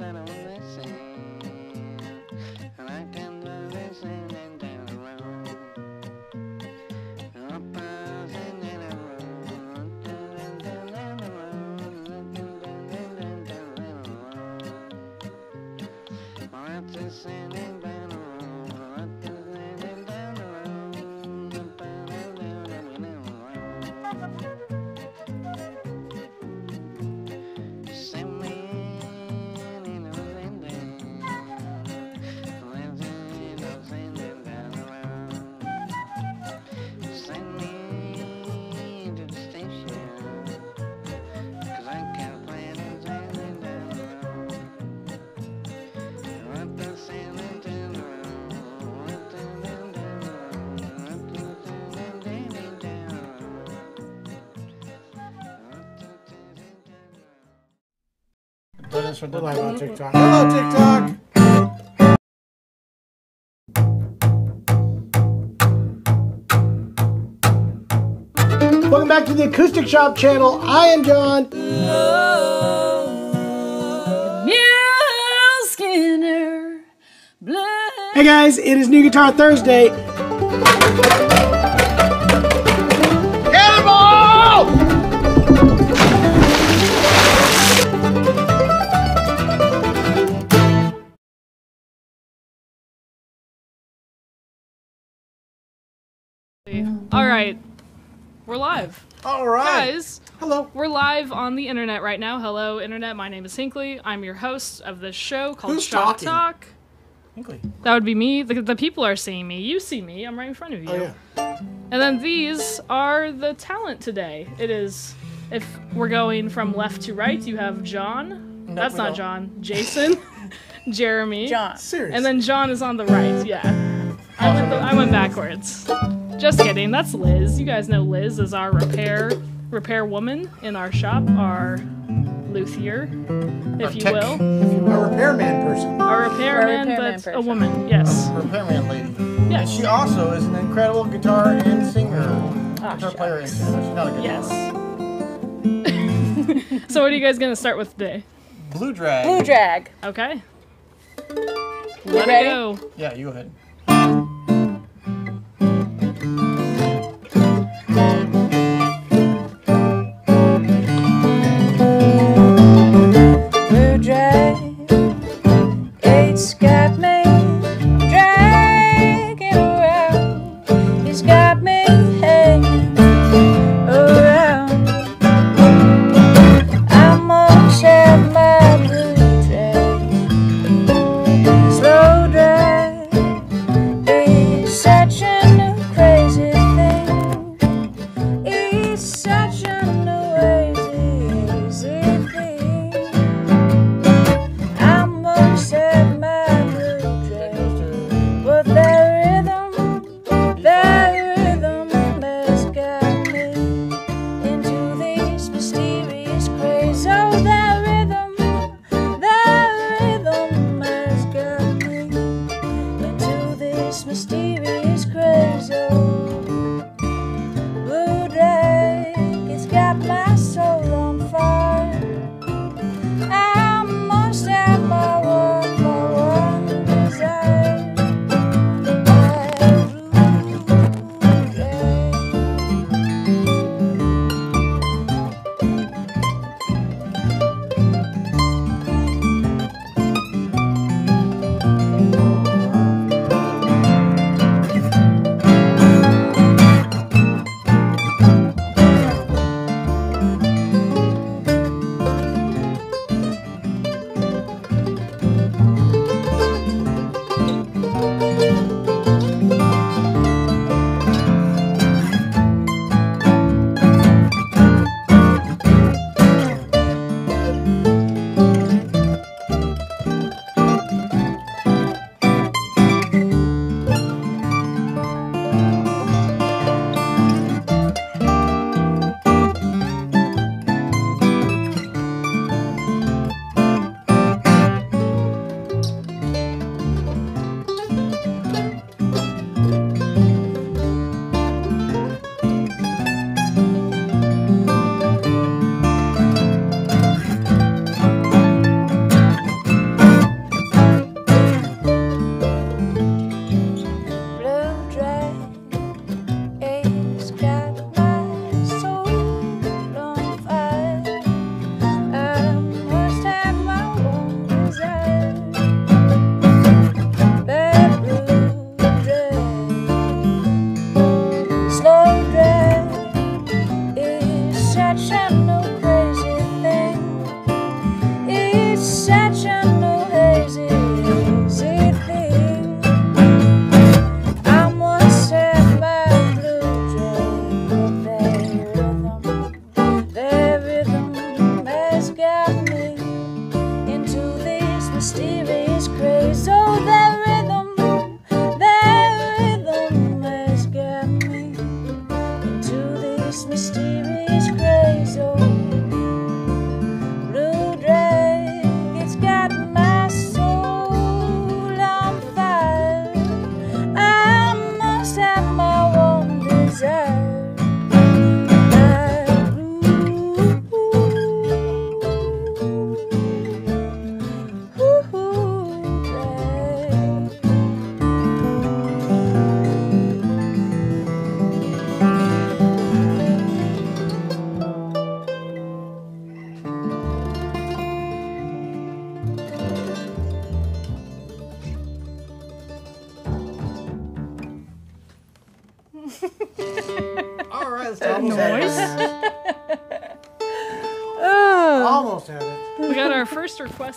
said road. Put us for live on TikTok. Hello, TikTok. Welcome back to the Acoustic Shoppe channel. I am John. Mule Skinner, blue. Hey guys, it is New Guitar Thursday. Internet right now. Hello, internet. My name is Hinkley. I'm your host of this show called Who's Shop talking? Talk. Hinkley. That would be me. The, the people are seeing me. You see me. I'm right in front of you. Oh yeah. And then these are the talent today. It is, if we're going from left to right, you have John. That's not don't. John. Jason, Jeremy, John. Serious. and then John is on the right. Yeah, I went, the, I went backwards. Just kidding. That's Liz. You guys know Liz is our repair repair woman in our shop, our luthier, if you tech. will, a repairman person. our repairman, repairman but a woman. Yes. A Repairman lady. Yes. And she also is an incredible guitar and singer. Ah, guitar player and singer. She's not a guitar. Yes. so what are you guys gonna start with today? Blue Drag. Blue drag. Okay. Let ready? it go. Yeah, you go ahead.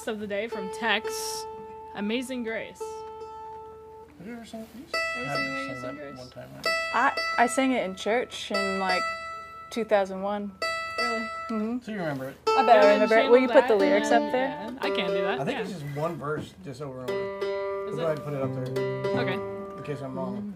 First request of the day from Tex. Amazing Grace. Have you ever sung these? Ever Had sing Amazing Grace? one time, right? I I sang it in church in like 2001. Really? Mm-hmm. So you remember it. I bet I remember it. Will you put the lyrics up there? yeah, I can't do that. I think yeah. it's just one verse, just over and over. Is go ahead and put it up there, Okay. in case I'm wrong.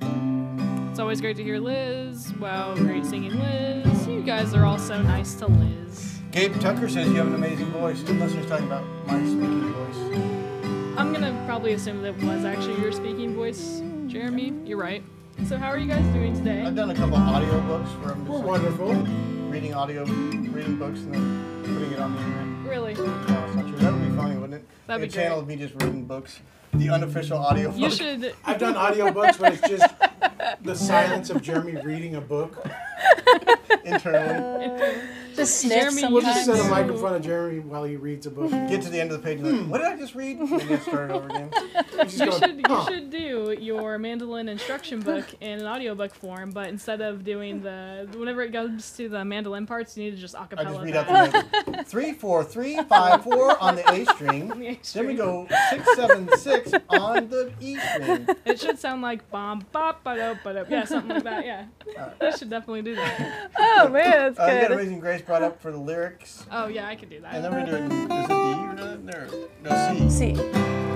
It's always great to hear Liz. Wow, great singing Liz. You guys are all so nice to Liz. Gabe Tucker says you have an amazing voice, unless he's talking about my speaking voice. I'm gonna probably assume that was actually your speaking voice, Jeremy. You're right. So how are you guys doing today? I've done a couple audio books where I'm We're just like, wonderful. reading audio, reading books, and then putting it on the internet. Really? No, it's not true. That would be funny, wouldn't it? That'd a be channel great. of me just reading books. The unofficial audio You book. should. I've done audiobooks, but it's just the silence of Jeremy reading a book. internally. Just Jeremy, sniff We'll just set a sometimes. mic in front of Jeremy while he reads a book. Get to the end of the page and like, what did I just read? And then you start it over again. He's You going, should you should do your mandolin instruction book in an audiobook form, but instead of doing the whenever it goes to the mandolin parts, you need to just acapella I just read that. out the notes. Three, four, three, five, four on the A string. On the A Then we go six, seven, six on the E string. It should sound like bomb bop ba do ba do. Yeah, something like that. Yeah, you should definitely do that. Oh man, that's Uh, we got. Amazing Grace brought up for the lyrics. Oh yeah, I could do that. And then we do it in, is it D or no? There, no, C. See.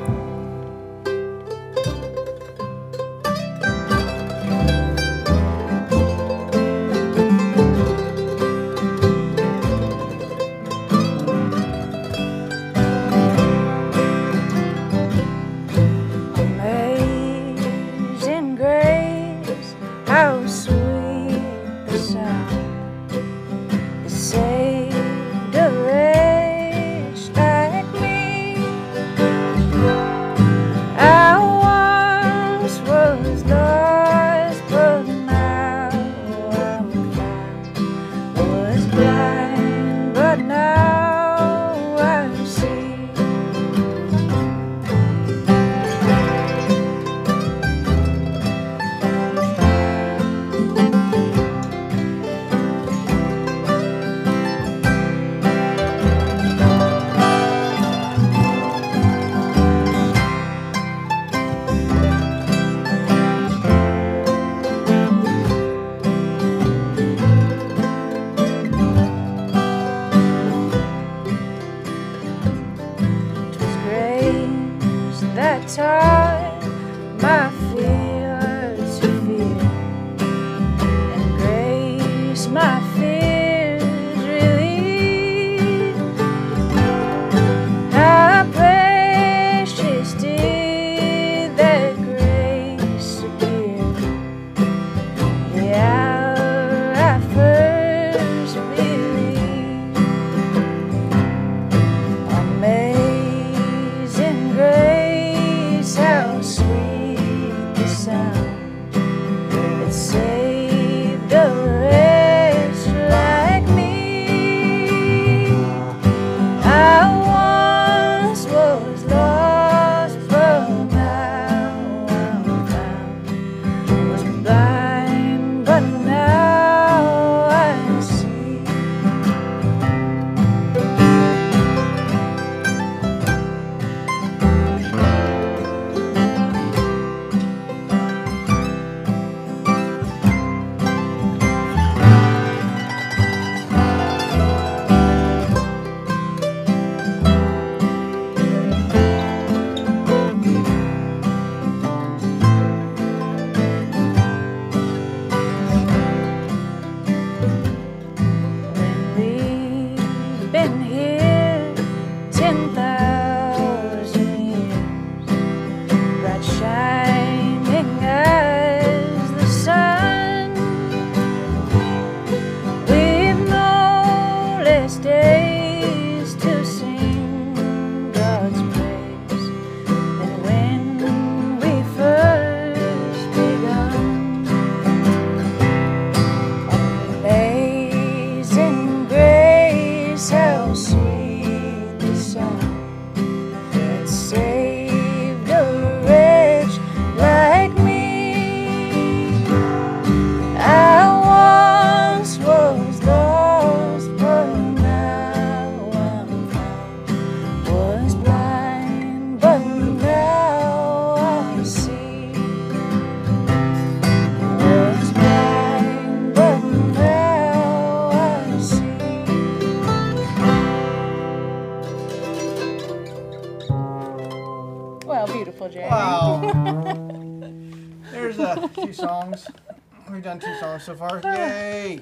So far. Yay!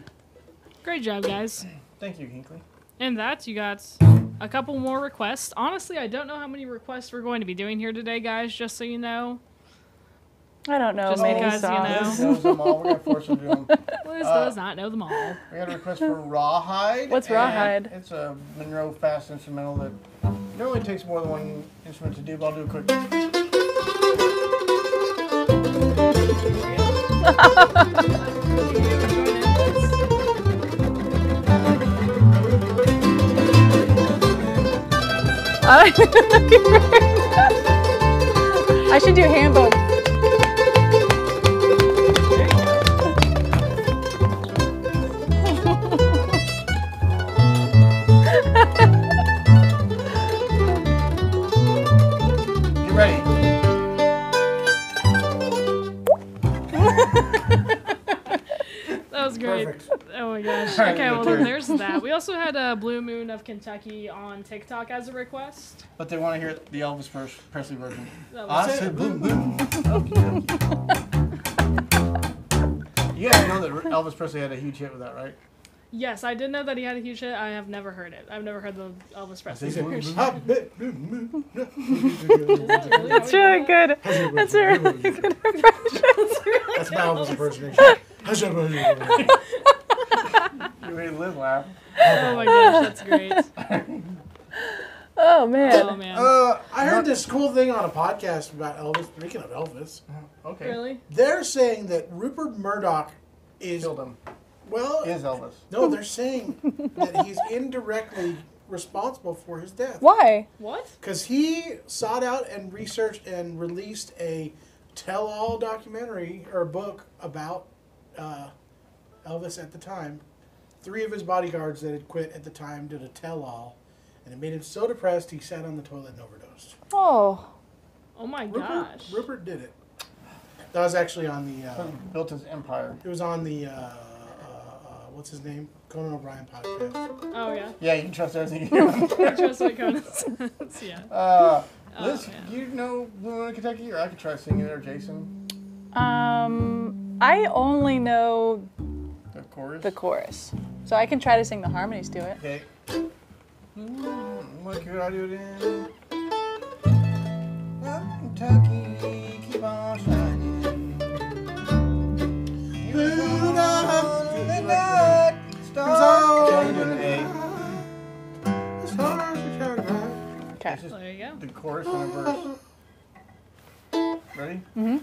Great job, guys. Thank you, Hinkley. And that you got a couple more requests. Honestly, I don't know how many requests we're going to be doing here today, guys. Just so you know, I don't know Just many because, you know. Liz knows them all. We're gonna force her to do them. Liz Uh, does not know them all. We got a request for Rawhide. What's Rawhide? It's a Monroe fast instrumental that normally takes more than one instrument to do, but I'll do a quick. I should do handbook. Oh my gosh. All right, Okay, well then there's that. We also had a Blue Moon of Kentucky on TikTok as a request. But they want to hear the Elvis Presley version. That I was- said boom boom. You guys know that Elvis Presley had a huge hit with that, right? yes, I did know that he had a huge hit. I have never heard it. I've never heard the Elvis Presley version. I bet- Is That's really good. That's a really good impression. That's my Elvis impersonation. You Liz laugh. Oh my gosh, that's great. Oh man. Oh man. Uh, I heard this cool thing on a podcast about Elvis. Speaking of Elvis, okay. Really? they're saying that Rupert Murdoch is Killed him. well. Is Elvis. No, they're saying that he's indirectly responsible for his death Why? What? because he sought out and researched and released a tell-all documentary or book about uh, Elvis at the time. Three of his bodyguards that had quit at the time did a tell-all, and it made him so depressed he sat on the toilet and overdosed. Oh. Oh my Rupert, gosh. Rupert did it. That was actually on the. Uh, Built his empire. it was on the. Uh, uh, uh, what's his name? Conan O'Brien podcast. Oh yeah. Yeah, you can trust everything you hear. I trust what Conan says. Yeah. Uh, Oh, Liz, man. do you know Blue Moon Kentucky? Or I could try singing it, or Jason, Um, I only know the chorus. the chorus, so I can try to sing the harmonies to it. Okay. What could I do then? Up Kentucky, keep on shining. You Blue are light, the light, stars. all Okay, you're doing A. The stars are shining bright. Okay. There you go. the chorus and a verse. Ready? Blue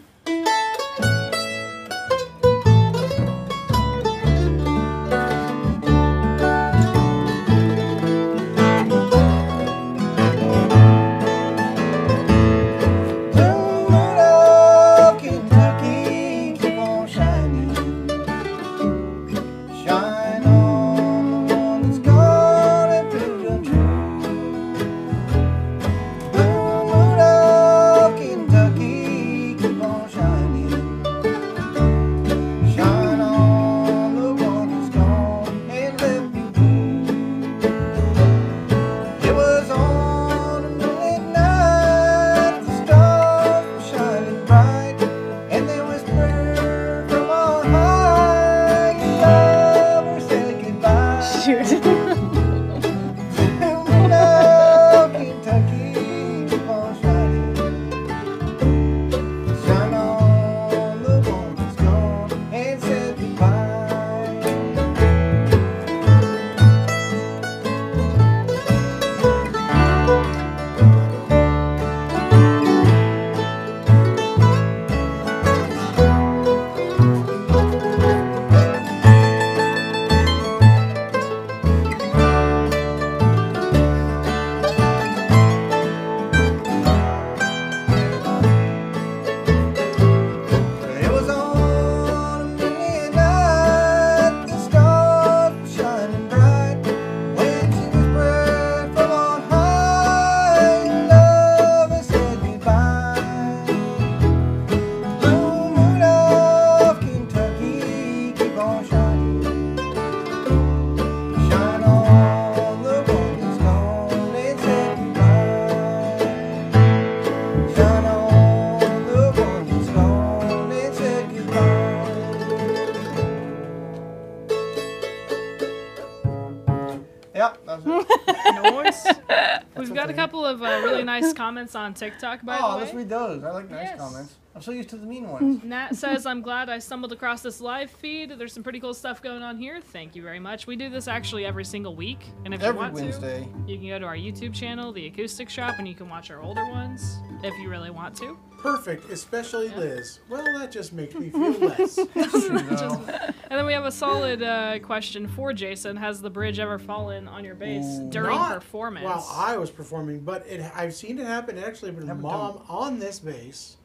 nice comments on TikTok, by oh, the let's way. read those. I like nice Yes. comments. I'm so used to the mean ones. Nat says, I'm glad I stumbled across this live feed. There's some pretty cool stuff going on here. Thank you very much. We do this actually every single week. And if you Every want Wednesday. to, you can go to our YouTube channel, The Acoustic Shoppe, and you can watch our older ones if you really want to. Perfect, especially Liz. Well, that just makes me feel less. No. And then we have a solid uh, question for Jason. Has the bridge ever fallen on your bass Ooh. during Not performance? While I was performing, but it, I've seen it happen actually with Haven't mom on this bass.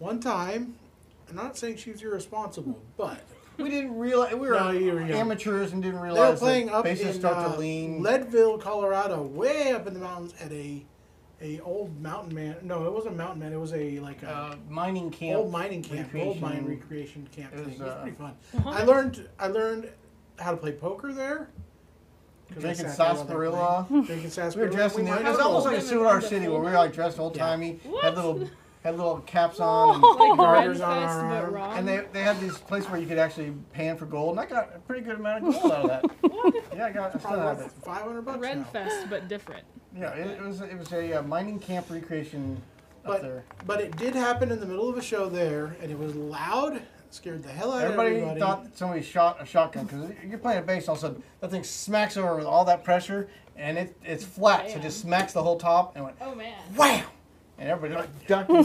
One time, I'm not saying she was irresponsible, but We didn't realize we were No, you were young. amateurs and didn't realize. they were realize playing that up basses in start uh, to lean. Leadville, Colorado, way up in the mountains at a a old mountain man. No, it wasn't a mountain man. It was a like a uh, mining camp. old mining camp, old mine recreation. recreation camp It was, thing. It was uh, pretty fun. What? I learned I learned how to play poker there. 'Cause I Drinking sat there while they sarsaparilla. played. Drinking sarsaparilla. We were dressed in We the. might It was almost like a Women Suit on the City where we were like dressed old timey, What? had little had little caps on, and, like Garters on Fest, our but arm. wrong. and they they had these places where you could actually pan for gold, and I got a pretty good amount of gold out of that. yeah, I got. I still Probably have worth it. 500 bucks Ren now. Fest, but different. Yeah, it, it was it was a uh, mining camp recreation up But there. but it did happen in the middle of a show there, and it was loud. Scared the hell out Everybody, of everybody. thought that somebody shot a shotgun because you're playing a bass. All of a sudden, that thing smacks over with all that pressure, and it it's flat, so it just smacks the whole top and went Oh man. wham, and everybody like ducking.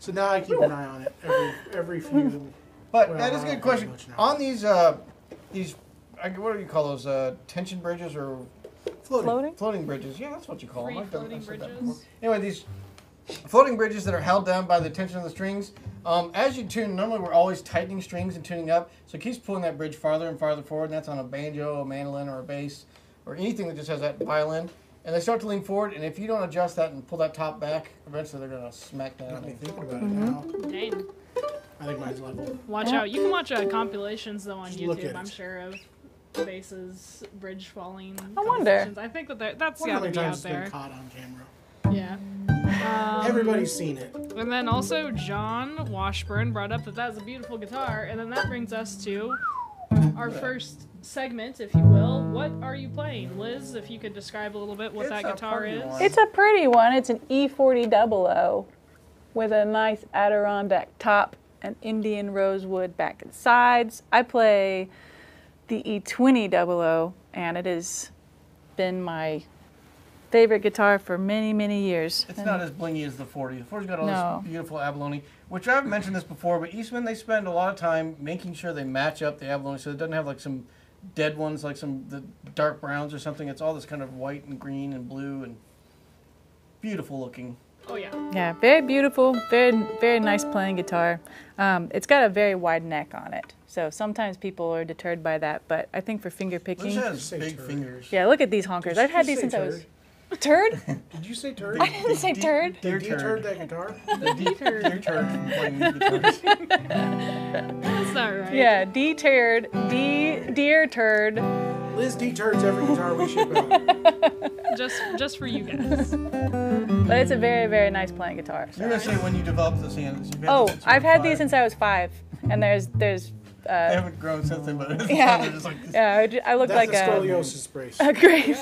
so now I keep an eye on it every every few. But Well, that is a good question. On these uh, these, I- what do you call those? Uh, tension bridges or Floating. Floating? floating bridges? Yeah, that's what you call Free them. I've done- floating I've bridges. Anyway, these floating bridges that are held down by the tension of the strings. Um, as you tune, normally we're always tightening strings and tuning up, so it keeps pulling that bridge farther and farther forward. And that's on a banjo, a mandolin, or a bass, or anything that just has that violin. And they start to lean forward, and if you don't adjust that and pull that top back, eventually they're gonna smack down. Got me thinking about Mm-hmm. it now. Dang. I think mine's level. Watch Yeah. out. You can watch uh, compilations though on Just look YouTube, at I'm sure, of basses, bridge falling. I wonder. compilations. I think that there- that's Wonder how gotta many be out times it's been there. caught on camera. Yeah. Um, Everybody's seen it. And then also John Washburn brought up that that's a beautiful guitar, and then that brings us to our first segment, if you will. What are you playing, Liz? If you could describe a little bit what It's that guitar is. one. It's a pretty one. It's an E E4000 with a nice Adirondack top and Indian rosewood back and sides. I play the E E2000 and it has been my favorite guitar for many, many years. It's And not as blingy as the 40. The 40's got all No. this beautiful abalone, which I've mentioned this before, but Eastman, they spend a lot of time making sure they match up the abalone so it doesn't have like some dead ones, like some the dark browns or something. It's all this kind of white and green and blue and beautiful looking. Oh yeah. Yeah, very beautiful, very very nice playing guitar. Um, it's got a very wide neck on it, so sometimes people are deterred by that. But I think for finger Liz picking, has big fingers. yeah, look at these honkers. Did I've had these say since I was turd? turd. Did you say turd? I didn't say turd. Deer Did you turd turd. that guitar? The deer, deer turd from playing these guitars. That's not right. Yeah, D turd, D deer turd. Liz deturds every guitar we ship out. Just just for you guys. But it's a very very nice playing guitar. so- You're gonna say when you developed this hands. You've had Oh, these since you I've were had these five. since I was five, and there's there's They uh, haven't grown since then, but it's Yeah. fun. They're just like, yeah, I j- I look That's like the a, scoliosis brace. a grave.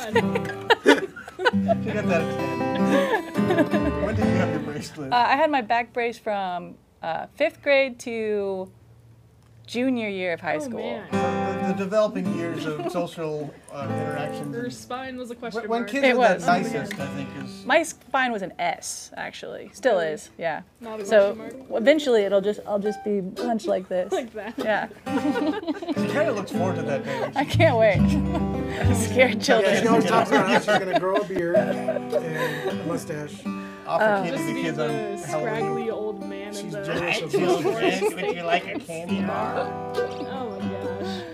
God. you got that at 10. when did you have your bracelet? Uh, I had my back brace from uh, fifth grade to junior year of high Oh school. man. The, the developing years of social uh, interactions. Her spine was a question When, when mark. kids It are was. the nicest, I think is. My spine was an S, actually. Still is, yeah. Not a So question mark. eventually it'll just I'll just be hunched like this. Like that. Yeah, She kind of looks forward to that day. I can't wait. Scared Yeah, children. she always talks about how she's gonna grow a beard and a mustache. Offer Oh. candy Just to be kids the on Halloween. scraggly old man in She's the. jealous of Forest. Would you like a candy bar? Oh my gosh.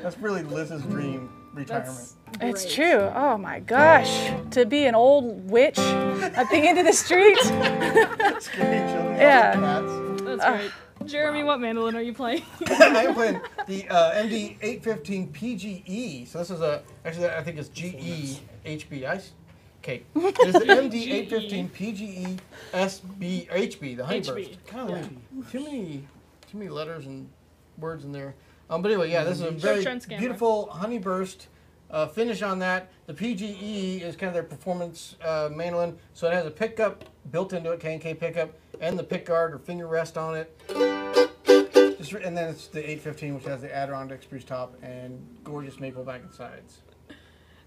That's really Liz's dream retirement. That's It's great. true. Oh my gosh. To be an old witch at the end of the street. Yeah. Cats. That's great. Jeremy, what mandolin are you playing? I'm playing the uh, MD 815 PGE. E. So this is a actually I think it's GE HB. I s- okay. It's the MD 815 PGE SB HB. The Honeyburst. HB. Golly, too many too many letters and words in there. Um, but anyway, yeah, this is a very beautiful Honeyburst uh, finish on that. The PGE is kind of their performance uh, mandolin, so it has a pickup built into it, K and K pickup, and the pick guard or finger rest on it. Just, and then it's the 815, which has the Adirondack spruce top and gorgeous maple back and sides.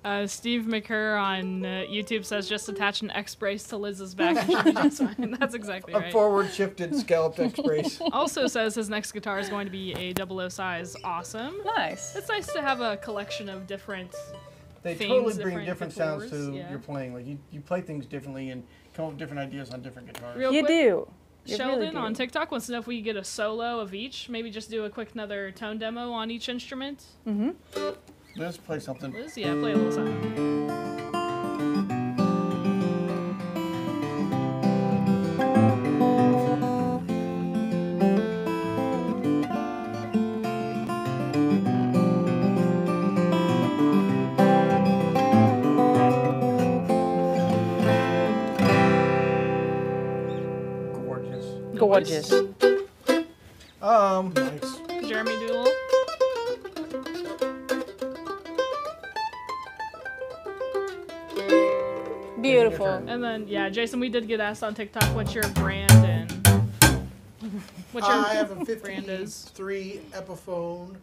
Uh, Steve McCurr on uh, YouTube says just attach an X brace to Liz's back and just fine. That's exactly right. A forward shifted scalloped X brace. Also says his next guitar is going to be a double O size. Awesome. Nice. It's nice to have a collection of different. They Themes, totally bring different different sounds to yeah. your playing. Like you, you play things differently and come up with different ideas on different guitars. Real You quick, do. You Sheldon really do. on TikTok wants to know if we could get a solo of each. Maybe just do a quick another tone demo on each instrument. Let's play something. Liz, yeah, play a little something. Gorgeous. And then yeah, Jason, we did get asked on TikTok what's your brand and what's your I have a brand is. 53 Epiphone.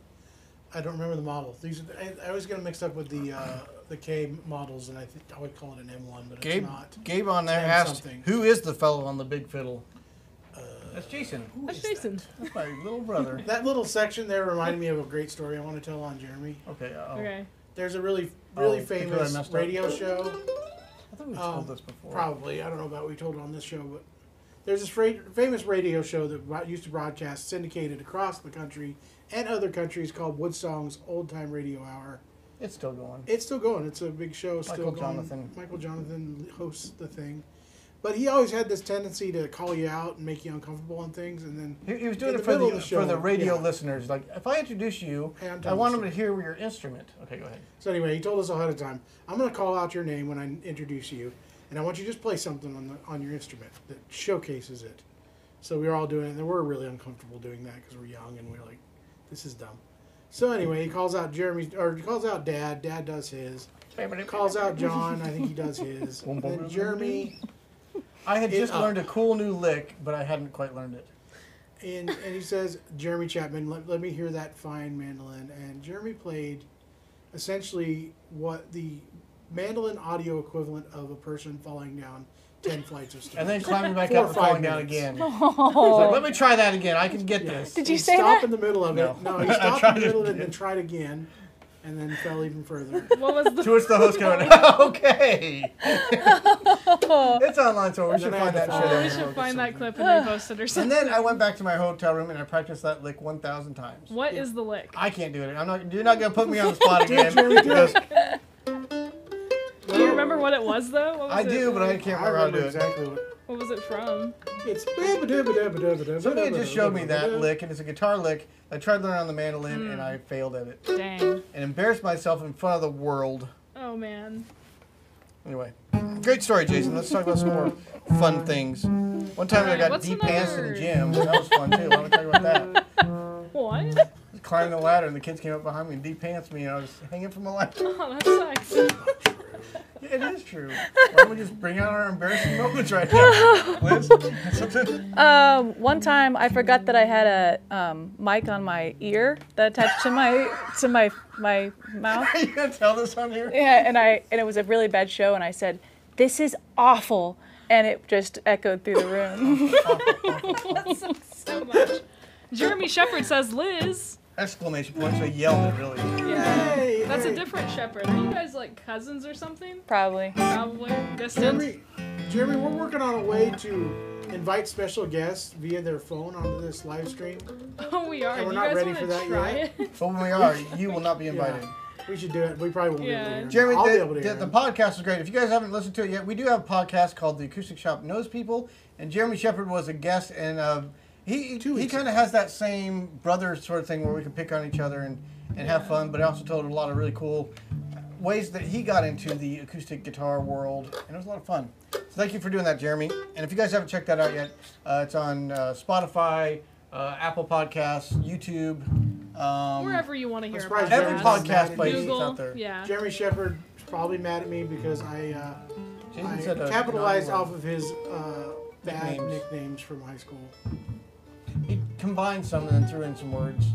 I don't remember the model. These are, I, I always get them mixed up with the uh, the K models, and I think I would call it an M1, but Gabe, it's not. Gabe on there Name asked, something. "Who is the fellow on the big fiddle?" That's Jason. Who That's is that? Jason. That's my little brother. That little section there reminded me of a great story I want to tell on Jeremy. Okay. Uh, Okay. There's a really, really Oh, because I famous messed up. radio show. I thought we Um, told this before. Probably. I don't know about we told it on this show, but there's this fra- famous radio show that bro- used to broadcast syndicated across the country and other countries called WoodSongs Old Time Radio Hour. It's still going. It's still going. It's a big show. Still going. Johnathan. Michael Johnathan hosts the thing, but he always had this tendency to call you out and make you uncomfortable on things, and then He, he was doing it the for the, the for the radio yeah. listeners. Like, if I introduce you, Hey, I want them to hear your instrument. Okay, go ahead. So anyway, he told us ahead of time. I'm going to call out your name when I introduce you, and I want you to just play something on the on your instrument that showcases it. So we were all doing it, and we're really uncomfortable doing that because we're young and we're like, this is dumb. So anyway, he calls out Jeremy, or he calls out Dad. Dad does his. Calls out John. I think he does his. And then Jeremy, I had It just uh, learned a cool new lick, but I hadn't quite learned it. and and he says, Jeremy Chapman, let, let me hear that fine mandolin. And Jeremy played essentially what the mandolin audio equivalent of a person falling down ten flights of stairs. And then climbing back Four up or and five falling down minutes. again. He's like, let me try that again. I can get this. Did you He'd say stop that? in the middle of No. it? No, he I stopped tried in the it middle of it and then tried again, and then fell even further. What was the To which the host going, okay. it's online, so we should find that shit. follow we should find that clip and repost it or something. And then I went back to my hotel room and I practiced that lick 1,000 times. What is the lick? I can't do it. I'm not. You're not gonna put me on the spot Do it, again. Do it. because Do you remember what it was though? What was I it do, but I can't I remember how to do it. exactly what. What was it from? It's Somebody just showed me that lick, and it's a guitar lick. I tried to learn on the mandolin, and I failed at it, Dang. and embarrassed myself in front of the world. Oh man. Anyway, great story, Jason. Let's talk about some more fun things. One time I got deep pants in the gym. That was fun too. I want to talk about that? What? Climbing the ladder, and the kids came up behind me and deep pants me, and I was hanging from the ladder. Oh, that sucks. Yeah, it is true. Why don't we just bring out our embarrassing moments right now? Liz, something? Um, one time I forgot that I had a um, mic on my ear that attached to my to my my mouth. Are you gonna tell this on here? Yeah, and I and it was a really bad show, and I said, "This is awful," and it just echoed through the room. so much. Jeremy Shepard says Liz. Exclamation point! So I yelled it really. Yeah. Hey, That's a different Shepherd. Are you guys like cousins or something? Probably. Probably. Distant. Jeremy, Jeremy, we're working on a way to invite special guests via their phone onto this live stream. Oh, we are. And we're Do not guys ready wanna for that try yet. it? But when we are, you will not be invited. We should do it. We probably won't be able to hear. Jeremy, I'll the, be able to the, hear. the him. podcast is great. If you guys haven't listened to it yet, we do have a podcast called The Acoustic Shoppe Knows People, and Jeremy Shepard was a guest, and uh, he Two he kind of has that same brother sort of thing where we can pick on each other and, and have fun, but he also told a lot of really cool ways that he got into the acoustic guitar world, and it was a lot of fun. So thank you for doing that, Jeremy. And if you guys haven't checked that out yet, uh, it's on uh, Spotify, uh, Apple Podcasts, YouTube, Um, Wherever you want to hear I'm about surprised every jazz. Podcast mad place Google, out there. yeah. Jeremy Shepard's probably mad at me because I, uh, I uh, capitalized off of his uh, bad Nicknames. nicknames from high school. He combined some and then threw in some words.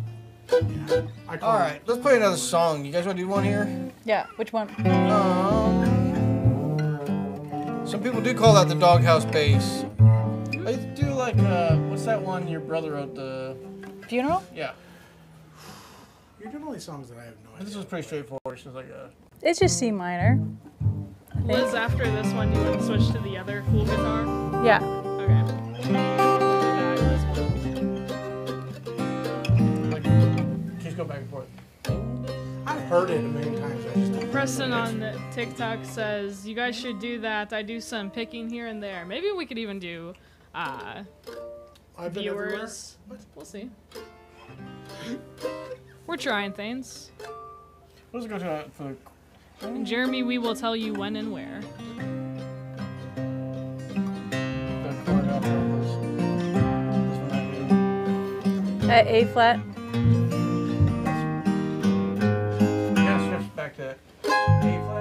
I call All him- right, let's play another song. You guys want to do one here? Yeah, which one? Um, some people do call that the doghouse bass. Let's do like uh, what's that one your brother wrote? The Funeral? yeah, You're doing all these songs that I have no idea. this was pretty straightforward. It's just like a It's just C minor. Liz, after this one, do you want to switch to the other cool guitar? Yeah. Okay. Heard it a million times. I just don't Preston on the TikTok says you guys should do that. I do some picking here and there. Maybe we could even do uh, I've been everywhere. viewers. We'll see. We're trying things. Let's go to uh, for And Jeremy, we will tell you when and where. the chord up. This one I At A flat. A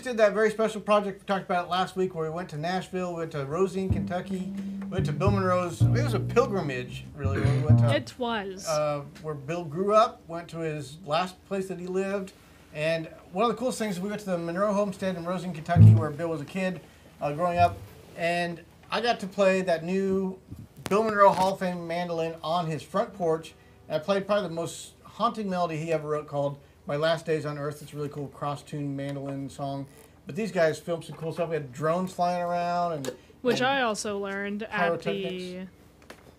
just did that very special project we talked about it last week where we went to Nashville, we went to Rosine, Kentucky, we went to Bill Monroe's. It was a pilgrimage, really. We went to It was. uh, where Bill grew up, went to his last place that he lived. And one of the coolest things is we went to the Monroe Homestead in Rosine, Kentucky, where Bill was a kid uh, growing up. And I got to play that new Bill Monroe Hall of Fame mandolin on his front porch. And I played probably the most haunting melody he ever wrote called My Last Days on Earth. It's a really cool cross tuned mandolin song. But these guys filmed some cool stuff. We had drones flying around and Which and I also learned at the.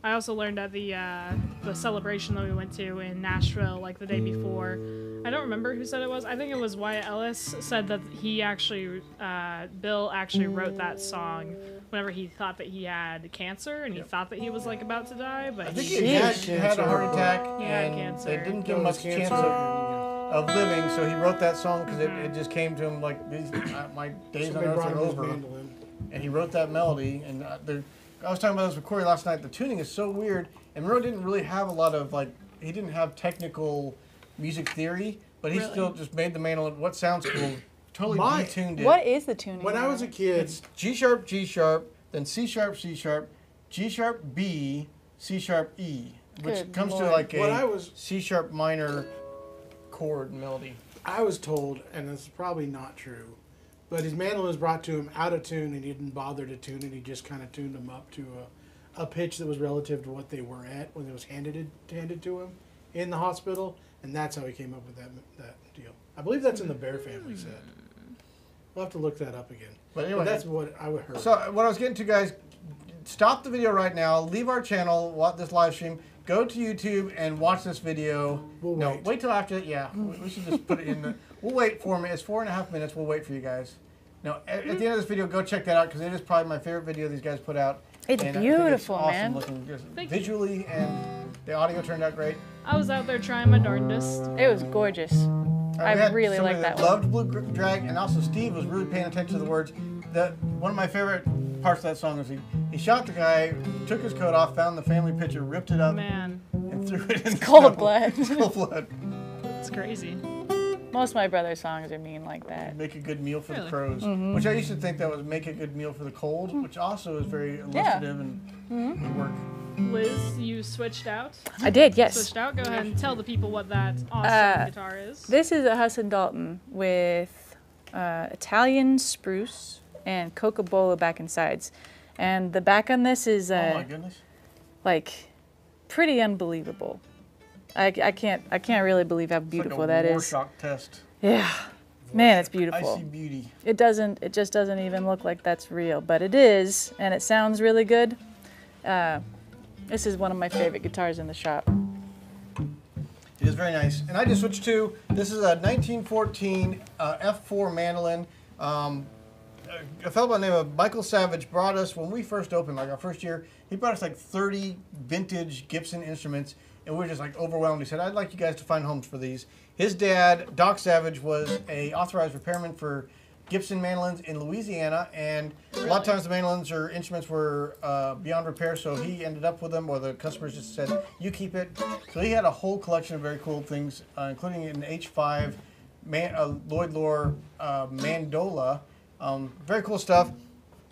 I also learned at the uh, the celebration that we went to in Nashville, like the day before. I don't remember who said it was. I think it was Wyatt Ellis said that he actually, uh, Bill actually wrote that song whenever he thought that he had cancer and he thought that he was like about to die, but I think he, he had, Jeez. had a heart attack He had and cancer. they didn't give him much cancer. chance of, of living, so he wrote that song because Mm-hmm. it, it just came to him like these, uh, my days on earth are over, and he wrote that melody. And uh, the, I was talking about this with Corey last night. The tuning is so weird, and Monroe didn't really have a lot of like he didn't have technical music theory, but he Really? still just made the mandolin what sounds cool. Totally My- detuned it. What is the tuning? When I was a kid, It's G sharp, G sharp, then C sharp, C sharp, G sharp, B, C sharp, E, which Good comes to like When I a was- C sharp minor chord melody. I was told, and this is probably not true, but his mandolin was brought to him out of tune, and he didn't bother to tune it. He just kind of tuned them up to a, a pitch that was relative to what they were at when it was handed it, handed to him in the hospital, and that's how he came up with that that deal. I believe that's in the Bear family set. We'll have to look that up again. But But anyway, that's what I would heard. So what I was getting to, guys, stop the video right now. Leave our channel. Watch this live stream. Go to YouTube and watch this video. We'll no, wait. wait till after. Yeah, we, we should just put it in. The, we'll wait four minutes. Four and a half minutes. We'll wait for you guys. No, at, at the end of this video, go check that out because it is probably my favorite video these guys put out. It's And I think beautiful, awesome man. Looking just Thank you. visually and the audio turned out great. I was out there trying my darndest. It was gorgeous. Uh, I we really somebody like that one. Loved Blue Drag, and also Steve was really paying attention to the words. The one of my favorite parts of that song is he, he shot the guy, took his coat off, found the family picture, ripped it up, Man, and threw it in the Cold snow. blood. Cold blood. it's crazy. Most of my brother's songs are mean like that. Make a good meal for the crows, Mm-hmm. which I used to think that was make a good meal for the cold, which also is very illustrative and Mm-hmm. would work. Liz, you switched out. I did, yes. Switched out. Go ahead and tell the people what that awesome Uh, guitar is. This is a Hudson Dalton with uh, Italian spruce and Coca-Cola back and sides. And the back on this is oh uh, my goodness! like pretty unbelievable. I, I can't I can't really believe how beautiful like that is. Rorschach test. Yeah. Man, it's I beautiful. see beauty. It doesn't it just doesn't even look like that's real, but it is and it sounds really good. Uh, this is one of my favorite guitars in the shop. It is very nice. And I just switched to this is a 1914 uh, F4 mandolin. Um, a fellow by the name of Michael Savage brought us when we first opened, like our first year. He brought us like 30 vintage Gibson instruments, and we were just like overwhelmed. He said, "I'd like you guys to find homes for these." His dad, Doc Savage, was a authorized repairman for Gibson mandolins in Louisiana, and a lot of times the mandolins or instruments were uh, beyond repair, so he ended up with them, or the customers just said, "You keep it." So he had a whole collection of very cool things, uh, including an H5 man, uh, Lloyd Loar uh, mandola. Um, very cool stuff.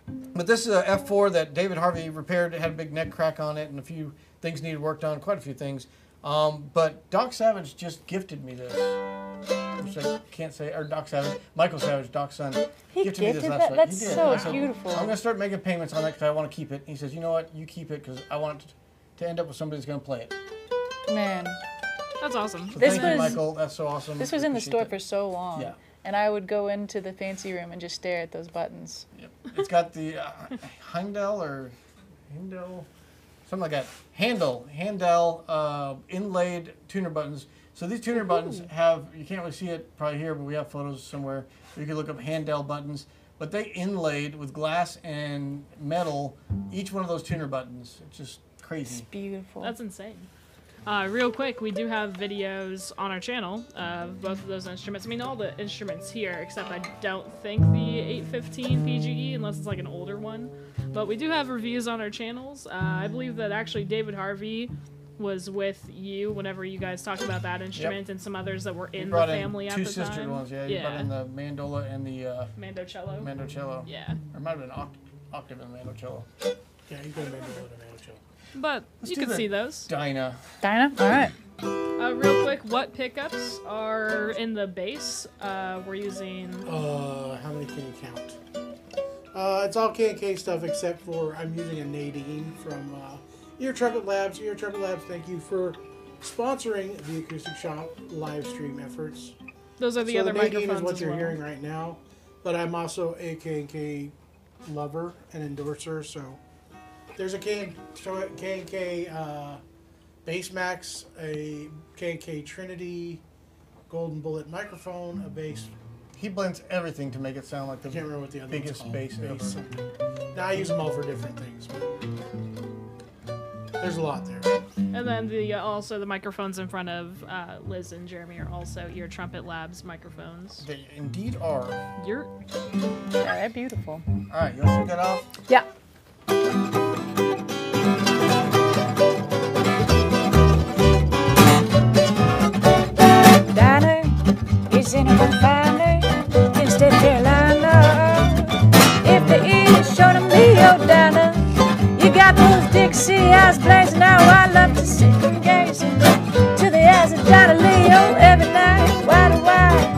But this is a F4 that David Harvey repaired. It had a big neck crack on it and a few things needed worked on, quite a few things. Um, but Doc Savage just gifted me this. Which I can't say, or Doc Savage, Michael Savage, Doc's son. He gifted me this last that? week. That's He did. so I said, beautiful. I'm going to start making payments on that because I want to keep it. He says, you know what, you keep it because I want to end up with somebody who's going to play it. Man, That's awesome. So This thank you, was- Michael. That's so awesome. this was in the store that. for so long. Yeah. And I would go into the fancy room and just stare at those buttons. Yep. It's got the uh, Heindel or Hindel, something like that. Handle, Handel uh, inlaid tuner buttons. So these tuner buttons have, you can't really see it probably here, but we have photos somewhere. You can look up Handel buttons. But they inlaid with glass and metal each one of those tuner buttons. It's just crazy. It's beautiful. That's insane. Uh, real quick, we do have videos on our channel of both of those instruments. I mean, all the instruments here, except I don't think the 815 PGE, unless it's like an older one. But we do have reviews on our channels. Uh, I believe that actually David Harvey was with you whenever you guys talked about that instrument and some others that were in the brought family in at two the sister time. ones, yeah. You brought in the mandola and the uh, Mandocello. mandocello. yeah. Or it might have been oct- octave and mandocello. Yeah, you can remember what a manage But you can see those. Dinah. Dinah? All right. Uh, real quick, what pickups are in the bass? Uh, we're using. Uh, how many can you count? Uh, it's all K and K stuff except for I'm using a Nadine from uh, Ear Trumpet Labs. Ear Trumpet Labs, thank you for sponsoring the Acoustic Shop live stream efforts. Those are the so other the Nadine microphones is what as you're well. hearing right now, but I'm also a K and K lover and endorser. So there's a K and K, and K uh, Bass Max, a K and K Trinity Golden Bullet microphone, a bass He blends everything to make it sound like the can't remember what the other biggest one's bass ever. something. Now I use them all for different things. But there's a lot there. And then the uh, also the microphones in front of uh, Liz and Jeremy are also Ear Trumpet Labs microphones. They indeed are. All You're All right, beautiful. All right, you want to take that off? Yeah. In a confinement instead of Carolina. If the is short of me, oh Diner, you got those Dixie eyes blazing Now I love to sit and gaze to the eyes of Donna Leo every night. Why do I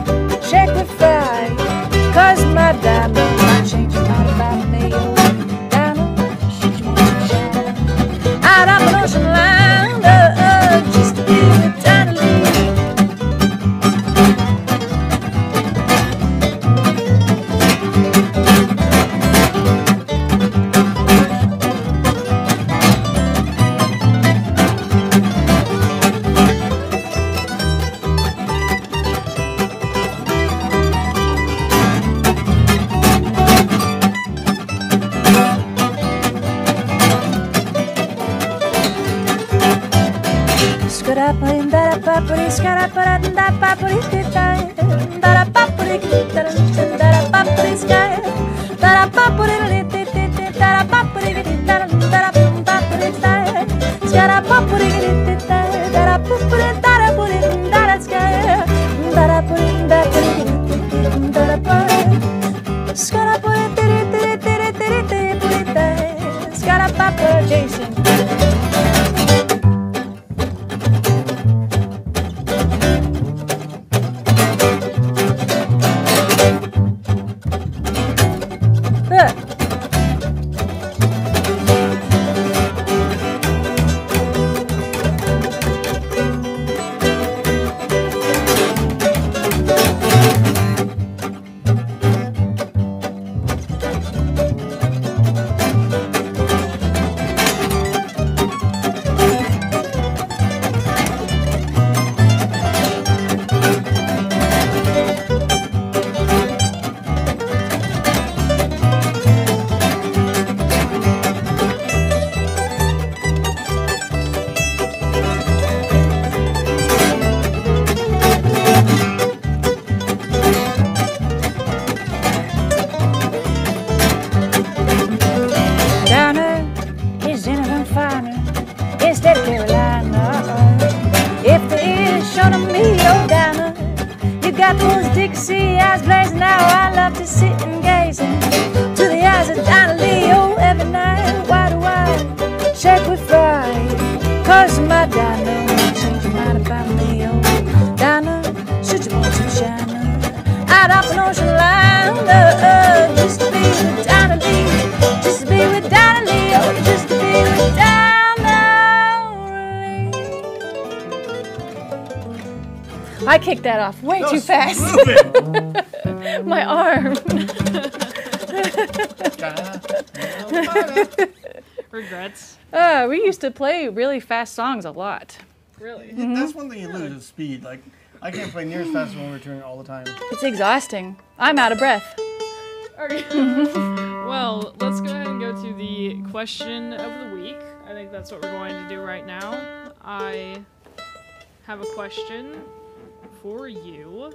regrets. Uh, we used to play really fast songs a lot. Really? That's one thing you lose is speed. Like I can't play near as fast as when we were touring all the time. It's exhausting. I'm out of breath. Okay. well, let's go ahead and go to the question of the week. I think that's what we're going to do right now. I have a question for you.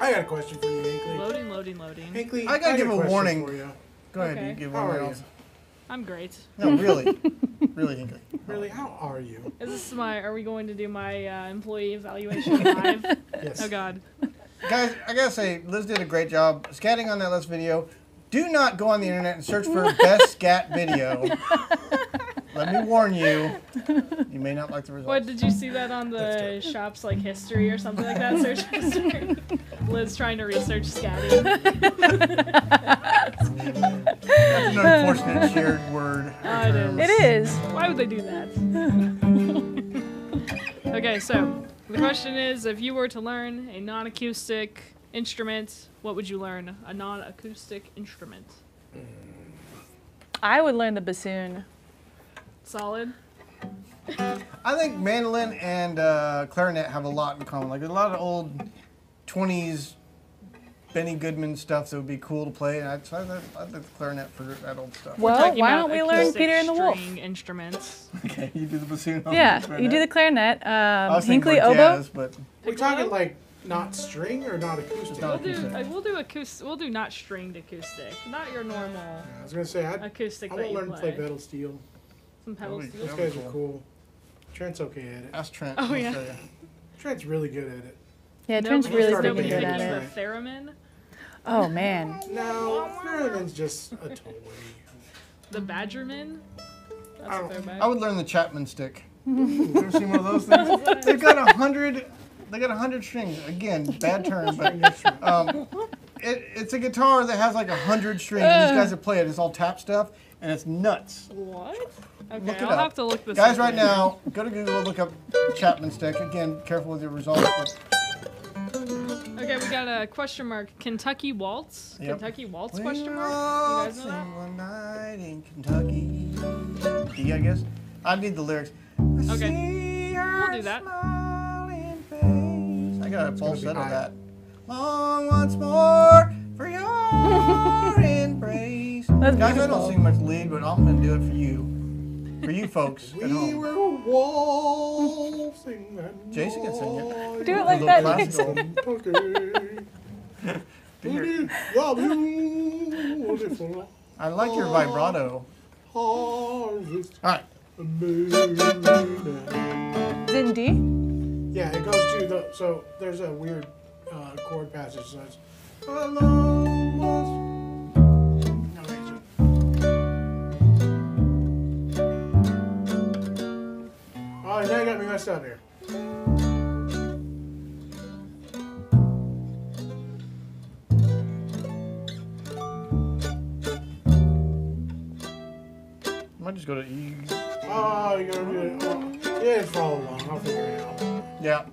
I got a question for you, Hinkley. Loading, loading, loading. Hinkley, I gotta got give a question warning. For you. Go ahead, Okay. you give How one are you? else. I'm great. No, really, really, Hinkley. Really, how are you? Is this my? Are we going to do my uh, employee evaluation live? Yes. oh God. Guys, I gotta say, Liz did a great job scatting on that last video. Do not go on the internet and search for best scat video. Let me warn you, you may not like the results. What did you see that on the shop's like history or something like that? Search history. Liz trying to research scatting. That's an unfortunate shared word. Oh, it is. It is. Why would they do that? okay, so the question is if you were to learn a non acoustic instrument, what would you learn? A non acoustic instrument. I would learn the bassoon. Solid? I think mandolin and uh, clarinet have a lot in common. Like there's a lot of old '20s Benny Goodman stuff that would be cool to play, and I'd, so I'd, I'd like the clarinet for that old stuff. Well, why don't we learn Peter and the Wolf? instruments. Okay, you do the bassoon. I'll Yeah, the you do the clarinet. clarinet. I Um, was thinking Hinkley more oboe. jazz, but We're talking like not string or not acoustic. We'll do, acoustic. uh, we'll do acoustic. We'll do not stringed acoustic, not your normal I was gonna say I, I acoustic want that to you learn to play. play pedal steel. Some pedal That'd be steel. Those That'd guys be are cool. Trent's okay at it. ask Trent. Oh, he'll yeah. show you. Trent's really good at it. Yeah, No- Trent's really started Nobody freaking good picking at picks it. the theremin, Oh man. No, Theremin's just a toy. the badgerman. That's I what don't- they're I would learn the Chapman stick. you ever seen one of those things? They've got a hundred. They got a hundred strings. Again, bad term, but um, it, it's a guitar that has like a hundred strings. and these guys that play it, it's all tap stuff, and it's nuts. What? Okay, Look it I'll up. have to look this Guys, up right later. now, go to Google, look up Chapman stick. Again, careful with your results. But Okay, we got a question mark. Kentucky Waltz. Yep. Kentucky Waltz We question mark. You guys know that? One night in Kentucky. Do you guess? I need the lyrics. Okay. We'll do that. I got a full set of high. that. Long once more for your embrace. That's Guys, I don't sing much lead, but I'm gonna do it for you. For you folks at We home. were waltzing and Jason can sing it. Do it like that. Jason. Do your- Would it love you beautiful I like your vibrato. harvest All right. moon? Is it in D? Yeah, it goes to the. So there's a weird uh, chord passage. So it's. Alone was- Now you got me messed up here. I might just go to E. Oh, you gotta do it. Oh, yeah, it's follow along. I'll figure it out. Yeah.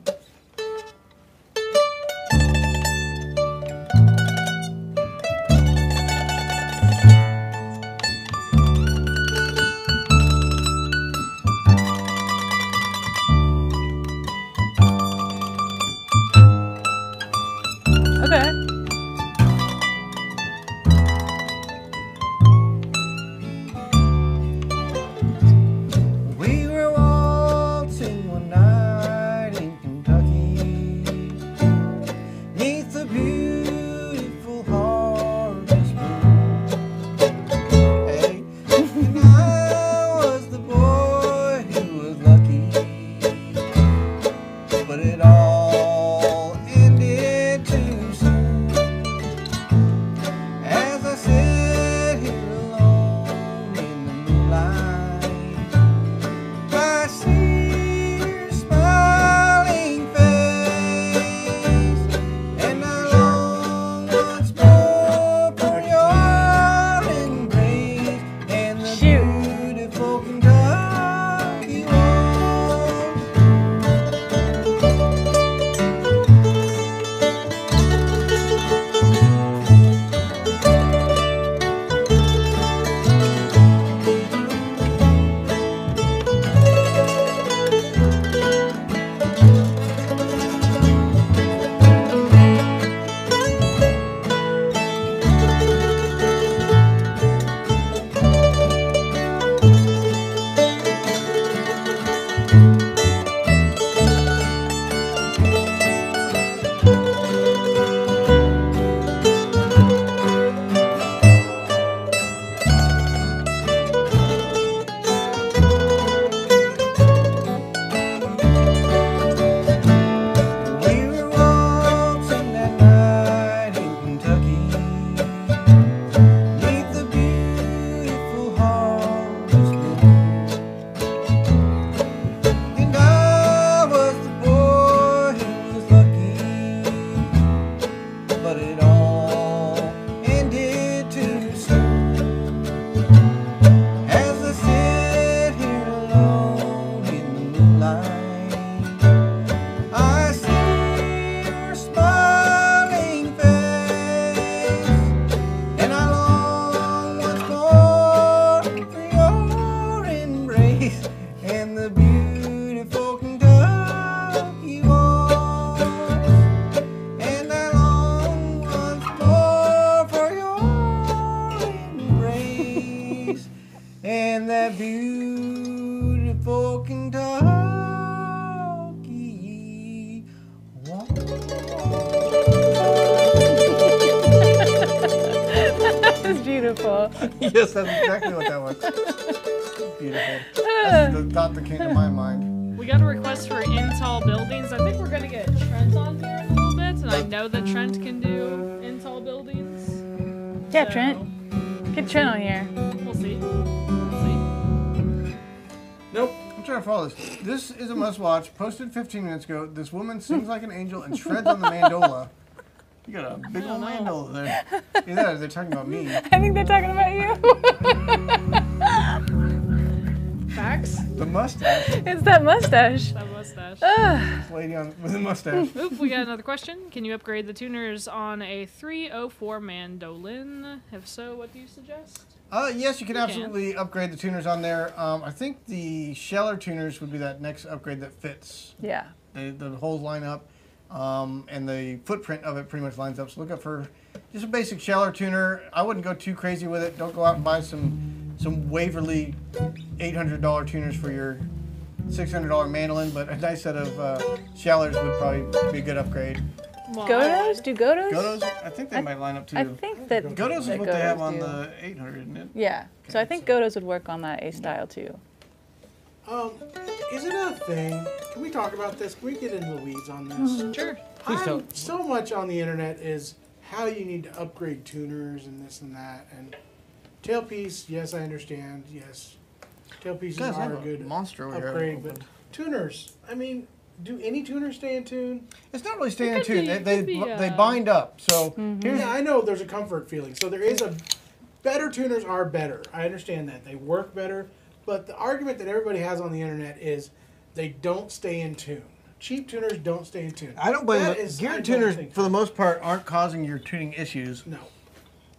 I'm trying to follow this. This is a must watch. Posted 15 minutes ago. This woman sings like an angel and shreds on the mandola. You got a big old mandola there. Either that or they're talking about me. I think they're talking about you. Facts. The mustache. it's that mustache. That mustache. Ugh. This lady on with a mustache. Oop, we got another question. Can you upgrade the tuners on a 304 mandolin? If so, what do you suggest? Uh, yes, you can You can. absolutely upgrade the tuners on there. Um, I think the Scheller tuners would be that next upgrade that fits. Yeah. The, the holes line up, um, and the footprint of it pretty much lines up. So look up for just a basic Scheller tuner. I wouldn't go too crazy with it. Don't go out and buy some some Waverly $800 tuners for your $600 mandolin, but a nice set of uh, Schellers would probably be a good upgrade. Well, Godos? Do Godos? Godos, I think they might line up too. I think that. Godos is that what they have Godos on do. the 800, isn't it? Yeah. So I think Godos would work on that A style too. Um, is it a thing? Can we talk about this? Can we get into the weeds on this? Sure. Please I'm, don't. so much on the internet is how you need to upgrade tuners and this and that. And tailpiece, yes, I understand. Yes, tailpieces Guys, are a a good monster over here. upgrade. But tuners, I mean, do any tuners stay in tune? It's not really staying in tune. be- They, they, could be, they uh, bind up. So here's Yeah, I know there's a comfort feeling. So there is a better tuners are better. I understand that they work better, but the argument that everybody has on the internet is they don't stay in tune. Cheap tuners don't stay in tune. I don't blame That it. is- I Gear tuners, think for the most part, aren't causing your tuning issues. No.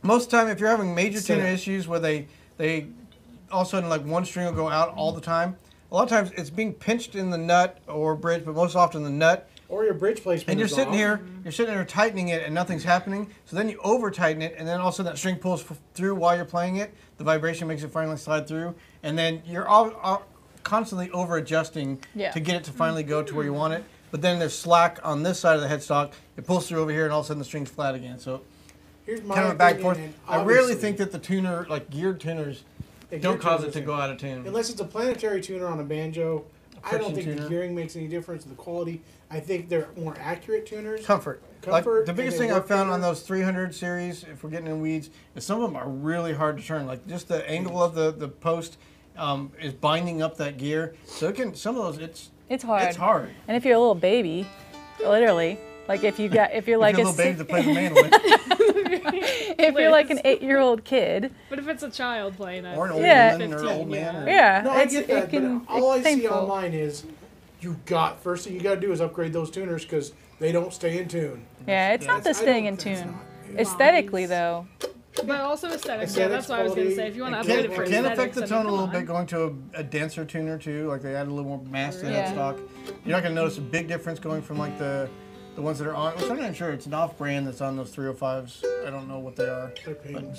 Most of the time, if you're having major So- tuner issues where they they all of a sudden like one string will go out all the time, a lot of times it's being pinched in the nut or bridge, but most often the nut. Or your bridge placement. And you're is sitting off. here, you're sitting there tightening it, and nothing's happening. So then you over tighten it, and then all of a sudden that string pulls f- through while you're playing it. The vibration makes it finally slide through, and then you're all, all constantly over adjusting Yeah. to get it to mm-hmm. finally go to where you want it. But then there's slack on this side of the headstock. It pulls through over here, and all of a sudden the string's flat again. So Here's my kind of back and forth. I rarely obviously- think that the tuner, like geared tuners, Yeah, don't cause it to go out of tune. Unless it's a planetary tuner on a banjo, I don't friction think tuner. the gearing makes any difference in the quality. I think they're more accurate tuners. Comfort. Comfort, like the biggest they thing I've work found on those 300 series, if we're getting in weeds, is some of them are really hard to turn. Like just the angle of the the post um, is binding up that gear, so it can. Some of those, it's It's hard. it's hard. And if you're a little baby, literally, like if you got if you're like if you're a a little baby six- that plays the mandolin, if you're like an eight year old kid, But if it's a child playing it, or an old Yeah. woman, or an 15, old man, or, yeah, No, I it's, get that, it can. but all I it's see painful. online is you got first thing you got to do is upgrade those tuners because they don't stay in tune. Yeah, it's Yeah, not the staying in think it's tune. not. Aesthetically, though, but also aesthetics. Aesthetics, Yeah, that's what I was gonna say. If you want to upgrade Can, it for it can affect the tone a little on. bit going to a, a denser tuner too. Like they add a little more mass to Yeah. that stock. You're not going to notice a big difference going from like the the ones that are on. Which I'm not sure it's an off brand that's on those 305s. I don't know what they are. They're pings.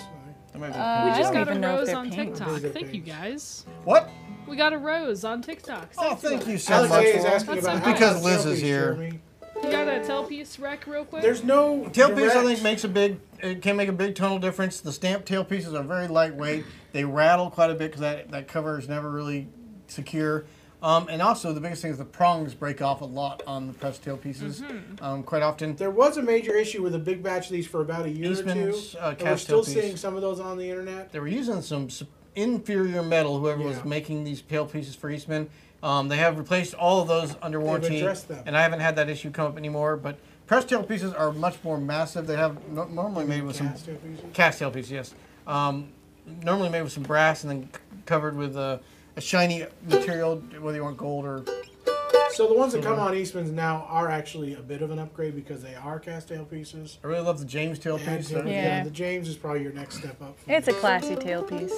They might be Uh, We just got a even know if rose on pink. TikTok. They're Thank you guys. what? We got a rose on TikTok. Oh, Sent to thank you so Alex much. A is asking about okay. how Because Liz is here. Jeremy. You got a tailpiece wreck real quick. There's no Tailpiece, I think, makes a big. It can make a big tonal difference. The stamp tailpieces are very lightweight. They rattle quite a bit because that, that cover is never really secure. Um, and also, the biggest thing is the prongs break off a lot on the pressed tailpieces. Mm-hmm. Um, quite often, There was a major issue with a big batch of these for about a year Eastman's, or two. uh, and we're still tailpiece. seeing some of those on the internet. they were using some inferior metal. Whoever was making these tail pieces for Eastman, um, they have replaced all of those under warranty. addressed them. And I haven't had that issue come up anymore. But press tail pieces are much more massive. They have no, normally made with some Cast tailpieces. cast tailpiece, yes. Um, normally made with some brass and then c- covered with a, a shiny material, whether you want gold or. So the ones that come on Eastman's now are actually a bit of an upgrade because they are cast tailpieces. I really love the James And, tailpiece. yeah. Yeah. the James is probably your next step up. it's a those. classy tailpiece.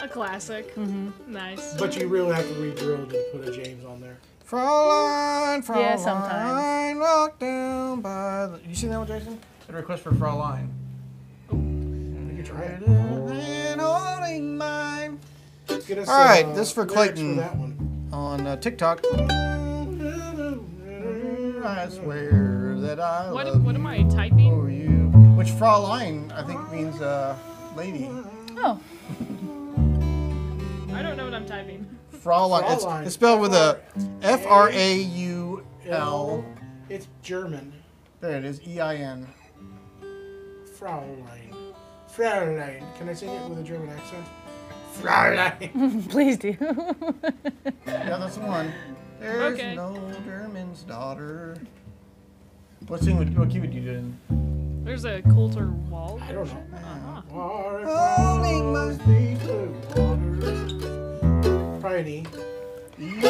A classic. Mm-hmm. Nice. But you really have to re-drill to put a James on there. Fraulein, Fraulein, Yeah, sometimes. walk down by the... You seen that one, Jason? A request for Fraulein. You can try it. And holding mine Get us, All right, uh, this for Clayton. For that one. on uh, TikTok. I swear that I What love what am I typing? for you. Which Fraulein, I think, means uh, lady. Oh, I don't know what I'm typing. Fraulein. Fraulein. It's, it's spelled with a F R A U L. It's German. There it is. E I N. Fraulein. Fraulein. Can I sing it with a German accent? Fraulein. please do. Yeah, that's the one. There's Okay. no German's daughter. What sing would what key would you do in? There's a Coulter Wall. I don't know. Uh-huh. Far Holding my- across these blue. Probably E.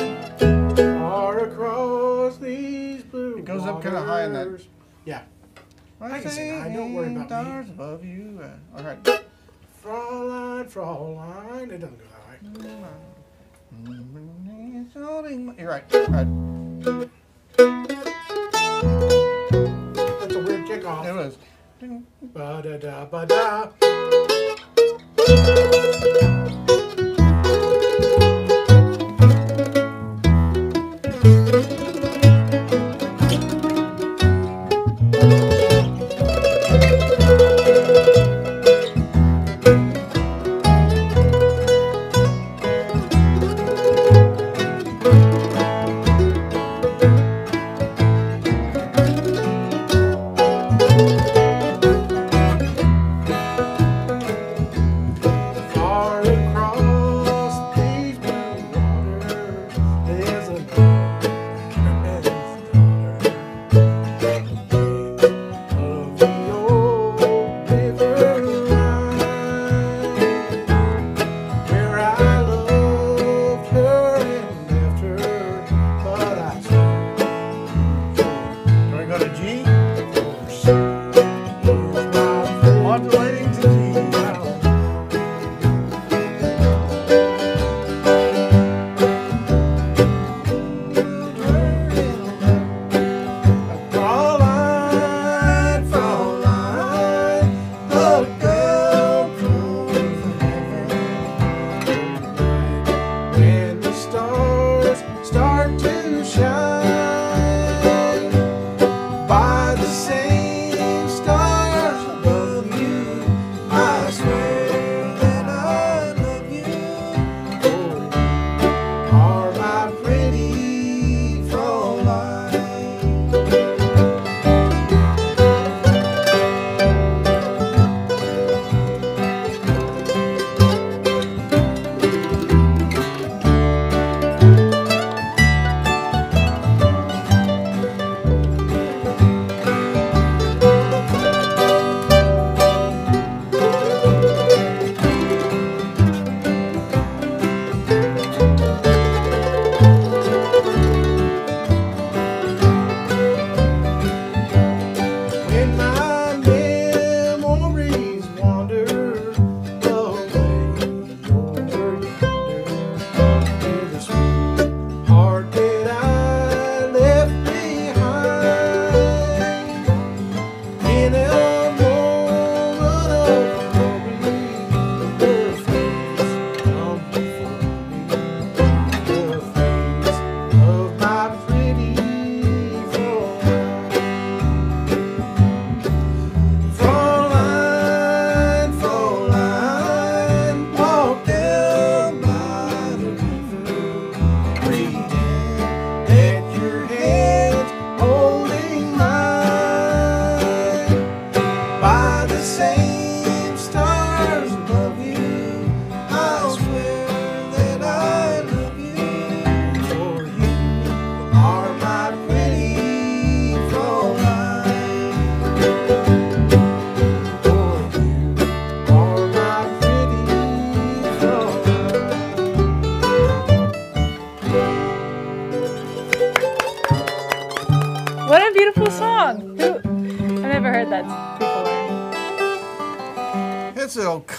Far across these blue It goes up kinda high in that- Yeah. I can sing that. Don't worry about me. Above you. Uh, all right. Fraulein, Fraulein. It doesn't go that high. You're right. All right. That's a weird kickoff. It was. Ba da da ba da. Far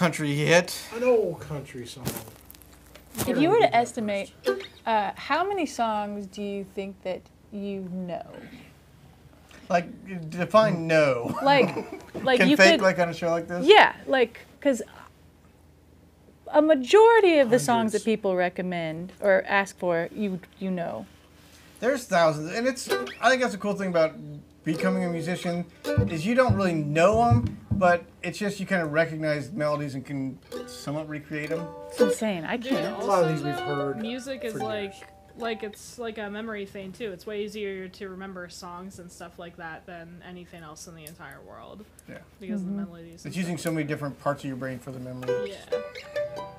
country hit. An old country song. If you were to estimate, uh, how many songs do you think that you know? Like, define no. Like, like Can you fake could, like on a show like this? yeah, like because a majority of the songs that Hundreds. people recommend or ask for, you you know. There's thousands, and it's. I think that's the cool thing about becoming a musician is you don't really know them, but it's just you kind of recognize melodies and can somewhat recreate them. It's insane. I can't. A lot of also, these we've heard Music is for like years. like it's like a memory thing too. It's way easier to remember songs and stuff like that than anything else in the entire world Yeah. because of the mm-hmm. melodies. It's using so many different parts of your brain for the memory. Yeah.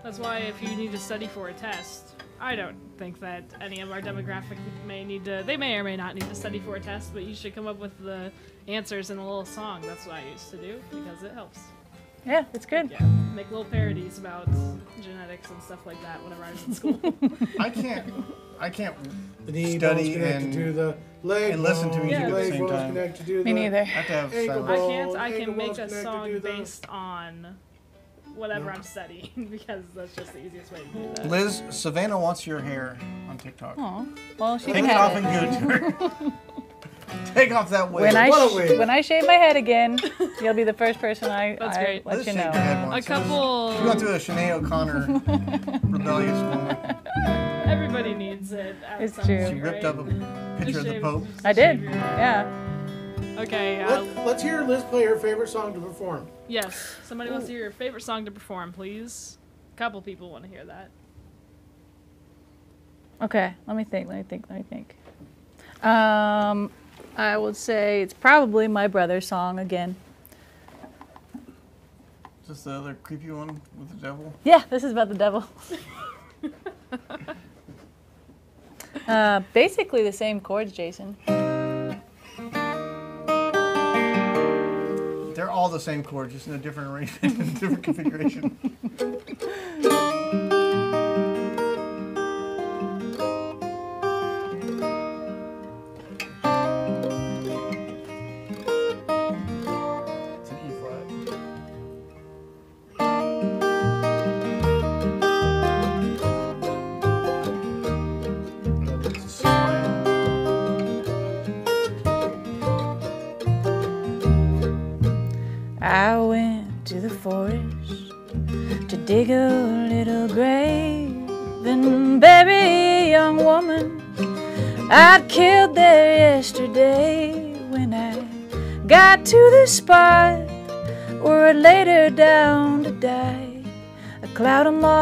That's why if you need to study for a test, I don't think that any of our demographic may need to. They may or may not need to study for a test, but you should come up with the answers in a little song. That's what I used to do because it helps. Yeah, it's good. Yeah. Make little parodies about genetics and stuff like that whenever I was in school. I can't. I can't. The knee Study and- to the leg and listen to bones, music at the same time. connected to Me the neither. I have to have I can't. I can make a song based on whatever No. I'm studying because that's just the easiest way to do that. Liz, Savannah wants your hair on TikTok. Aw. Well, she Take can it off have and it. give it to her. Take off that wig. When I What a sh- wig. when I shave my head again, you'll be the first person I, That's I great. let Liz you shaved know. her head A once. couple. She went through a Sinead O'Connor rebellious moment. Everybody needs it. At It's some true. She point, ripped right? up a picture Just of the shave- Pope. I did. shave your head. Yeah. Okay. Uh, Let, let's hear Liz play her favorite song to perform. Yes. Somebody wants to hear your favorite song to perform, please. A couple people want to hear that. Okay. Let me think. Let me think. Let me think. Um, I would say it's probably my brother's song again. Is this the other creepy one with the devil? Yeah, this is about the devil. uh, basically the same chords, Jason. All the same chord, just in a different arrangement, different configuration.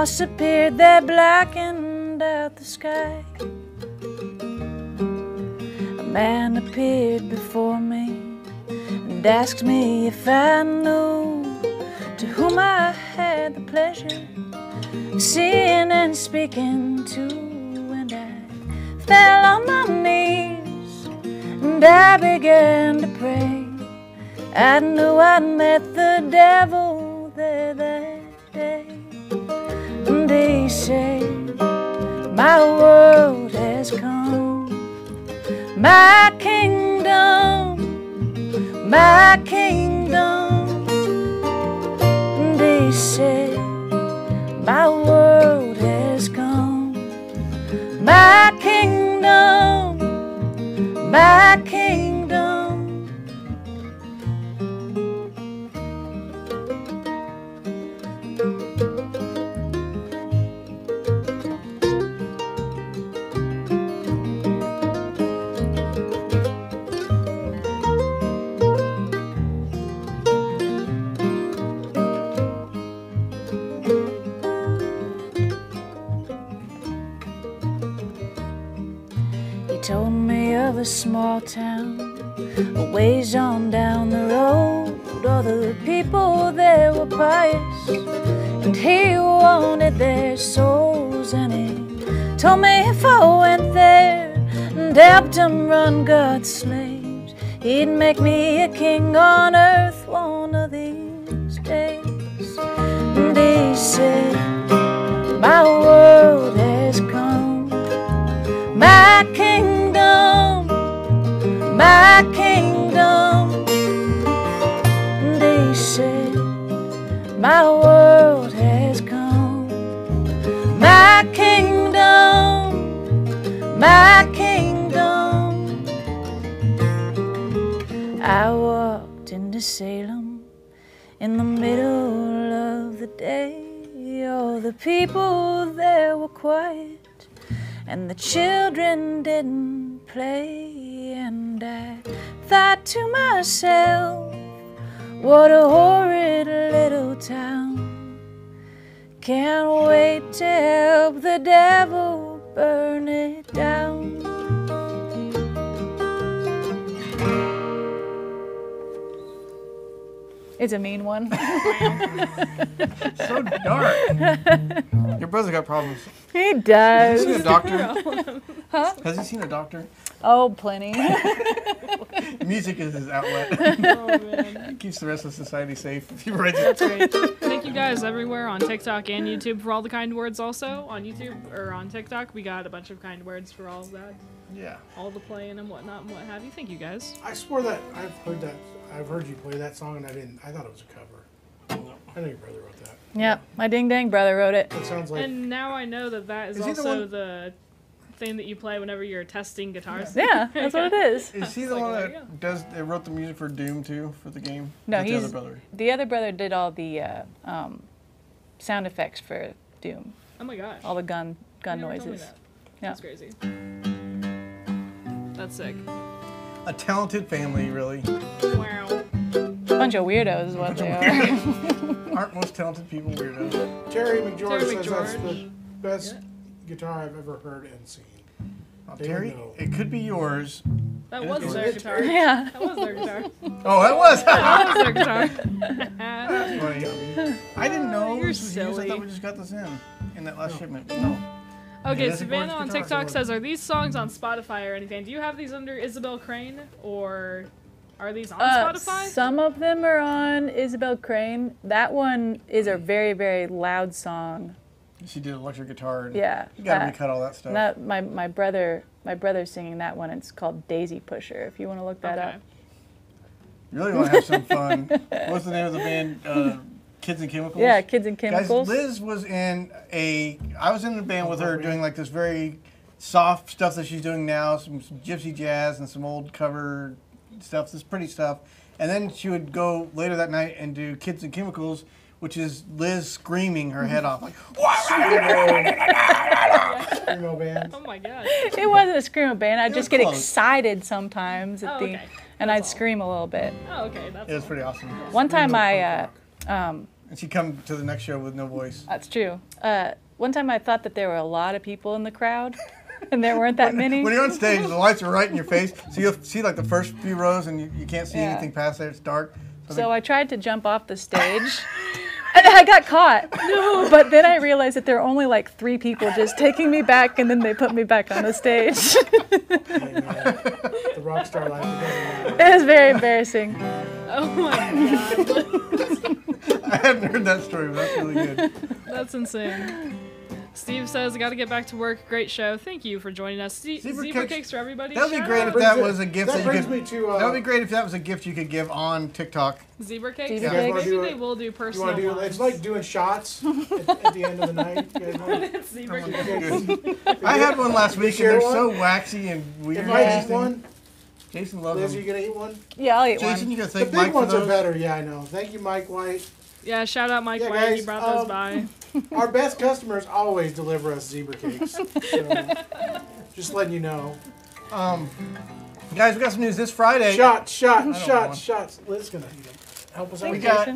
moss appeared that blackened out the sky. A man appeared before me and asked me if I knew to whom I had the pleasure of seeing and speaking to. And I fell on my knees and I began to pray. I knew I'd met the devil there that day. He said, My world has come, my kingdom my kingdom. He said, My world has come, my kingdom, my kingdom. Small town, a ways on down the road. All the people there were pious, and he wanted their souls. And he told me if I went there and helped him run God's slaves, he'd make me a king on earth people there were quiet, and the children didn't play. And I thought to myself, what a horrid little town. Can't wait to help the devil burn it down. It's a mean one. So dark. Your brother's got problems. he does. Has he does. seen a doctor? Huh? Has he seen a doctor? Oh, plenty. Music is his outlet. Oh man. Keeps the rest of society safe. If you write it. That's great. Thank you guys everywhere on TikTok and YouTube for all the kind words. Also on YouTube or on TikTok, we got a bunch of kind words for all of that, Yeah. all the playing and whatnot and what have you. Thank you guys. I swore that I've heard that. I've heard you play that song, and I didn't. I thought it was a cover. I know your brother wrote that. yep, my ding dang brother wrote it. It sounds like And now I know that that is, Is he the also one- the thing that you play whenever you're testing guitars. Yeah, that's what it is. Is he the like, one there you that does? They wrote the music for Doom too for the game. No, That's the he's other brother. the other brother did all the uh, um, sound effects for Doom, Oh my gosh. all the gun gun You never told me noises. that. Yeah. That's crazy. That's sick. A talented family, really. Wow. Bunch of weirdos is what they are. Aren't most talented people weirdos? Terry McGeorge Terry says that's the best Yeah. guitar I've ever heard and seen. Uh, They Terry, know. it could be yours. That It was their good. guitar. yeah. That was their guitar. Oh, that was. That was their guitar. funny. I didn't know You're this was used. I thought we just got this in in that last shipment. No. Okay, It is Savannah on. TikTok says, "Are these songs on Spotify or anything? Do you have these under Isabel Crane or are these on Uh, Spotify?" some of them are on Isabel Crane. That one is a very very loud song. She did electric guitar. And Yeah. You gotta that- recut all that stuff. That my my brother my brother's singing that one. It's called Daisy Pusher. If you want to look that Okay. up. You really want to have some fun. What's the name of the band? Uh, Kids and Chemicals. Yeah, Kids and Guys, Chemicals. Liz was in a. I was in a band with her doing like this very soft stuff that she's doing now, some, some gypsy jazz and some old cover stuff, this pretty stuff. And then she would go later that night and do Kids and Chemicals, which is Liz screaming her head off like, Emo band. Oh my god. It wasn't a screamo band. I'd It just get close. excited sometimes at Oh, the, okay. and That's I'd all. scream a little bit. Oh, okay. That's it was all. pretty awesome. One time I, uh, um, And she'd come to the next show with no voice. that's true. Uh, one time I thought that there were a lot of people in the crowd, and there weren't that many. When you're on stage, the lights are right in your face, so you'll see like the first few rows, and you, you can't see Yeah. anything past there. It's dark. So I tried to jump off the stage. And I got caught. But then I realized that there were only like three people just taking me back, and then they put me back on the stage. The rock star life. It it was very embarrassing. Oh my god. I hadn't heard that story, but that's really good. That's insane. Steve says, I gotta get back to work. Great show. Thank you for joining us. Ze- Zebra zebra, cakes- cakes for everybody. That would be great out. if that was a gift that that, you brings could. me to. Uh, that would be great if that was a gift you could give on TikTok. Zebra cakes. Zebra Maybe cakes. You wanna they do will do You personal want to do? It's like doing shots at, at the end of the night. You guys Zebra cakes. I had one last week, and they're one? so waxy and weird. If I eat one, Jason loves Liz, are you gonna eat one? Yeah, I'll eat Jason, one. you gotta The thank big Mike for ones are better. Yeah, I know. Thank you, Mike White. Yeah, shout out Mike Yeah, White. He guys, brought those um, by. Our best customers always deliver us zebra cakes. So, just letting you know. Um, guys, we got some news this Friday. Shots, shots, don't shots, shots. Liz gonna. Help us out. We got-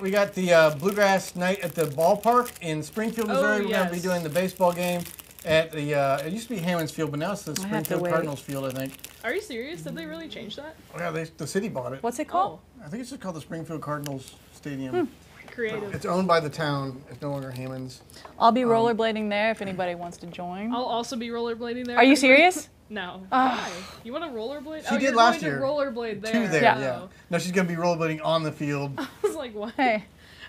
We got the uh, Bluegrass Night at the ballpark in Springfield, Oh, Missouri. We're gonna be doing the baseball game at the. Uh, it used to be Hammons Field, but now it's the Springfield. Cardinals Field, I think. Are you serious? Did they really change that? Oh, yeah, they, the city bought it. What's it called? Oh, I think it's just called the Springfield Cardinals Stadium. Hmm. creative. It's owned by the town. It's no longer Hammons. I'll be Um, rollerblading there if anybody wants to join. I'll also be rollerblading there. Are you serious? No. Why? You want to rollerblade? She oh, did you're last going year. To rollerblade there. Two there, Yeah. yeah. No, she's gonna be rollerblading on the field. I was like, what? Hey,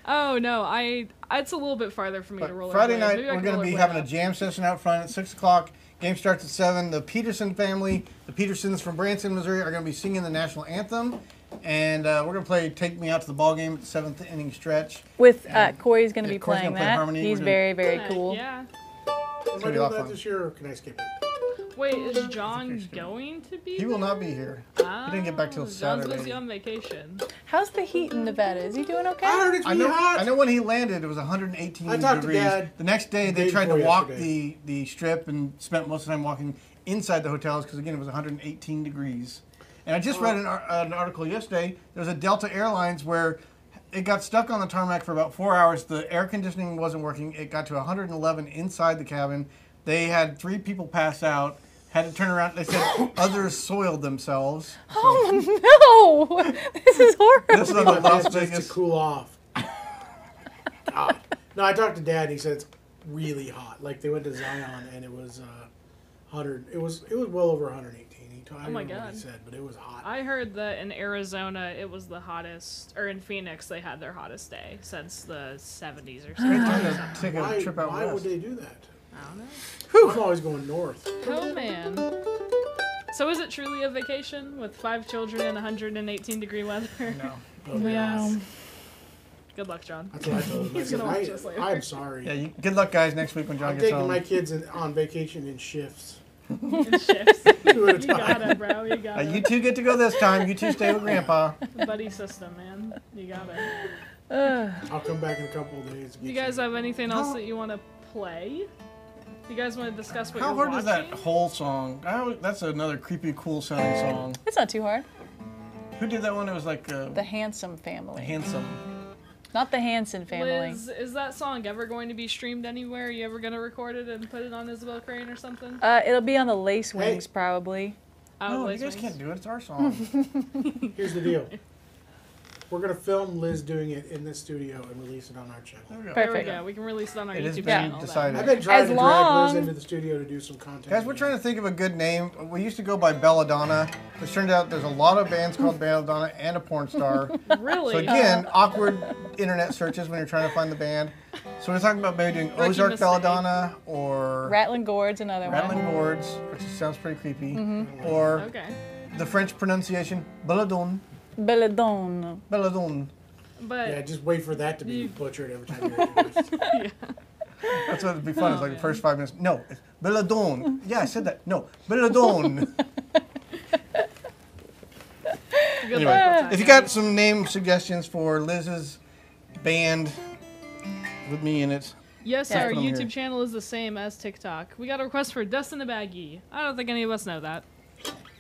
Oh no, I. It's a little bit farther for me to But rollerblade. Friday night, Maybe we're going to be rollerblade having a jam session out front at 6 o'clock. Game starts at 7. The Petersen family, the Petersens from Branson, Missouri, are going to be singing the national anthem. And uh, we're going to play Take Me Out to the Ball Game at the seventh inning stretch. with uh, Corey's going to Yeah, be Corey's playing gonna play that. harmony. He's We're very, very Heck, cool. Yeah. Am I gonna be doing that this year, or can I skip it? Wait, is John going to be? He will there? not be here. He didn't get back till oh, John's Saturday. busy on vacation. How's the heat in Nevada? Is he doing okay? I heard it's I know. hot. I know when he landed, it was 118 I talked to degrees. Dad the next day, they day tried to walk yesterday. the the strip and spent most of the time walking inside the hotels because again, it was 118 degrees. And I just read an, ar- an article yesterday. There was a Delta Airlines where it got stuck on the tarmac for about four hours. The air conditioning wasn't working. It got to 111 inside the cabin. They had three people pass out. Had to turn around. They said others soiled themselves. Oh no! This is horrible. This is on the Las That's Vegas. to cool off. God. No, I talked to Dad. and He said it's really hot. Like they went to Zion and it was uh, hundred. It was it was well over 118. He told, I Oh my don't what God. he said, but it was hot. I heard that in Arizona it was the hottest, or in Phoenix they had their hottest day since the 70s or Great something. time to take a why trip out why west. would they do that? I don't know. I'm always going north. Oh man. So is it truly a vacation with five children in 118 degree weather? No. Yeah. Good luck, John. That's what I told him. He's gonna watch this later. I'm sorry. Yeah, you, good luck, guys. Next week when John I'm gets taking home. my kids in, on vacation in shifts. It shifts. Two at a You got it, bro. You got Uh, it. you two get to go this time. You two stay with Grandpa. Buddy system, man. You got it. Ugh. I'll come back in a couple of days. and You guys some- have anything else How- that you want to play? You guys want to discuss what How you're hard is that whole song? I that's another creepy, cool sounding song. It's not too hard. Who did that one? It was like uh, The Handsome family. handsome. Not the Hanson family. Liz, is that song ever going to be streamed anywhere? Are you ever going to record it and put it on Isabel Crane or something? Uh, it'll be on the Lace Hey. Wings probably. Oh, no, you guys Wings. can't do it. It's our song. Here's the deal. We're gonna film Liz doing it in this studio and release it on our channel. There we go. There we Perfect. go. We can release it on our It has YouTube been channel. then. decided. I've been trying As to drag long- Liz into the studio to do some content. Guys, we're trying to think of a good name. We used to go by Belladonna, which turned out there's a lot of bands called Belladonna and a porn star. Really? So again, awkward internet searches when you're trying to find the band. So we're talking about maybe doing Rookie Ozark mistake. Belladonna or Rattling Gourd's another Rattling one. Gourds, which sounds pretty creepy, mm-hmm. or okay. the French pronunciation Belladone. Belladonna. Belladone. But Yeah, just wait for that to be You- butchered every time you're introduced. That's what would be fun. It's Oh, like the oh, first five minutes. No, it's Belladone. Yeah, I said that. No, Belladone. good Anyway, that, if you got some name suggestions for Liz's band with me in it, Yes, Yeah. our That's what I'm YouTube hearing. channel is the same as TikTok. We got a request for Dust in a Baggie. I don't think any of us know that.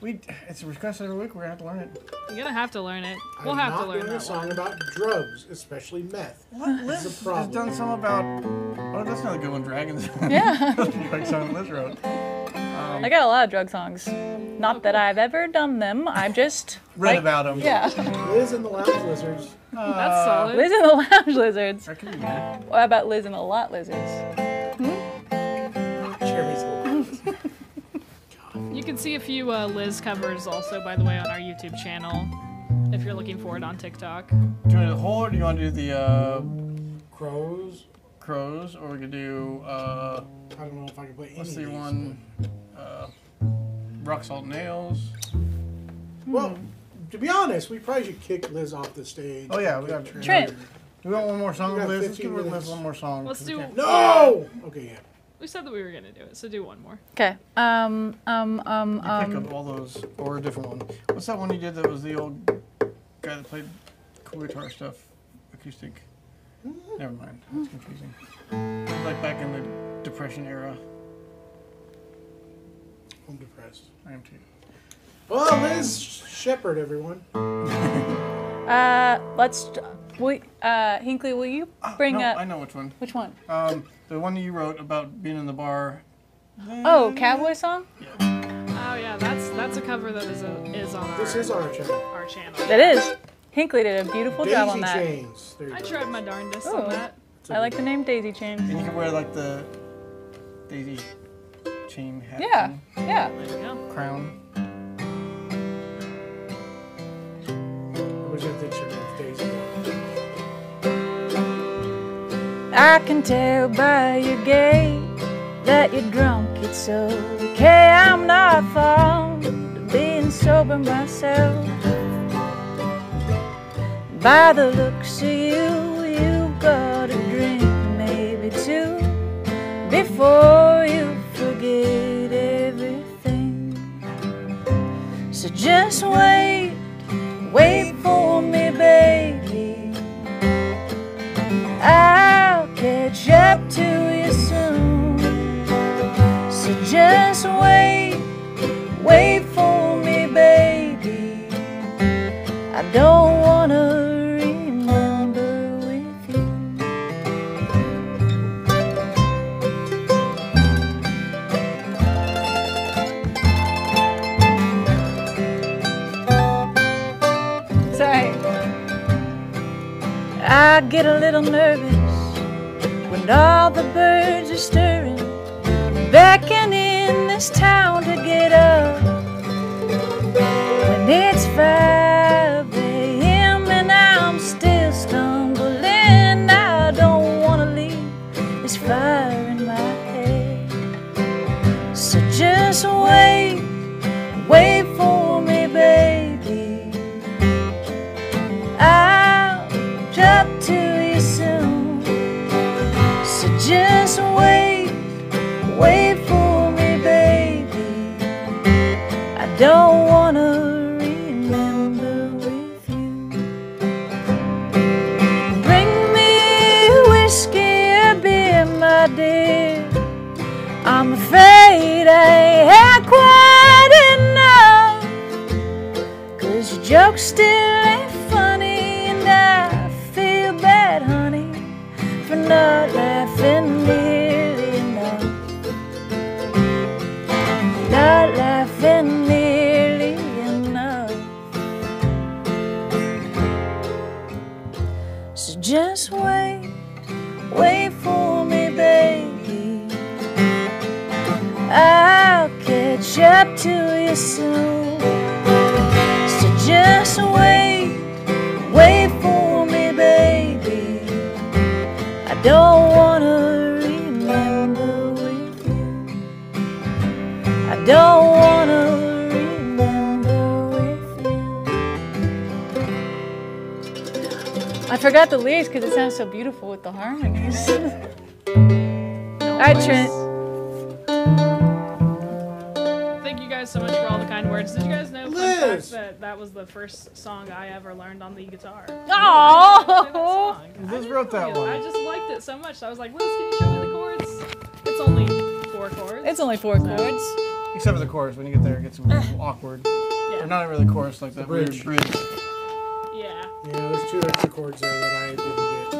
We it's a request every week. We're gonna have to learn it. You're gonna have to learn it. We'll I'm have not to learn doing a that song one. about drugs, especially meth. What Liz has problem. done some about? Oh, that's not a good one. Dragons. Yeah. That's a drug song Liz wrote. Um, um, I got a lot of drug songs. Not that I've ever done them. I've just Read like- about them. Yeah. Liz and the Lounge Lizards. Uh, that's solid. Liz and the Lounge Lizards. That could be good. What about Liz and the Lot Lizards? Can see a few uh, Liz covers also, by the way, on our YouTube channel. If you're looking for it on TikTok. Do you want to do the whole, or do you want to do the uh, crows. crows, or we could do uh, I don't know if I can play any what's of the one? Uh, rock salt nails. Well, to be honest, we probably should kick Liz off the stage. Oh, yeah, we get got- Trent. Do we want one more song We got Liz? Let's 15 give Liz minutes. one more song. Let's 'cause we do- can't- No. Okay, yeah. We said that we were gonna do it, so do one more. Okay. Um, um, um, You pick um. up all those, or a different one. What's that one you did that was the old guy that played cool guitar stuff, acoustic? Never mind, that's confusing. It was like back in the Depression era. I'm depressed. I am too. Well, Liz Shepherd, everyone. Uh, let's. We, uh, Hinkley, will you bring no, up I know which one. which one? Um, the one you wrote about being in the bar. Oh, cowboy song. Yeah. Oh yeah, that's that's a cover that is a, is on our, This is on our channel. our channel. That is. Hinkley did a beautiful Daisy job on that. Chains. There you I go. tried my darndest Oh. on that. It's a I like good the name Daisy Chain. And you can wear like the daisy chain hat. Yeah, thing, yeah. There you go. Crown. I can tell by your gait that you're drunk. It's okay, I'm not fond of being sober myself. By the looks of you, you've got a drink, maybe two, before you forget everything. So just wait, just wait, wait for me, baby. I don't wanna remember with you. Sorry. I get a little nervous when all the birds are stirring, sounds so beautiful with the harmonies. All right, Trent. Thank you guys so much for all the kind words. Did you guys know fun fact, Liz! that that was the first song I ever learned on the guitar? Aww. Liz wrote that one. I just liked it so much. So I was like, Liz, can you show me the chords? It's only four chords. It's only four chords. Except for the chorus. When you get there, it gets a little awkward. yeah. Or not really chorus like that. bridge. Weird bridge. yeah. Yeah, there's two extra chords there that I didn't get.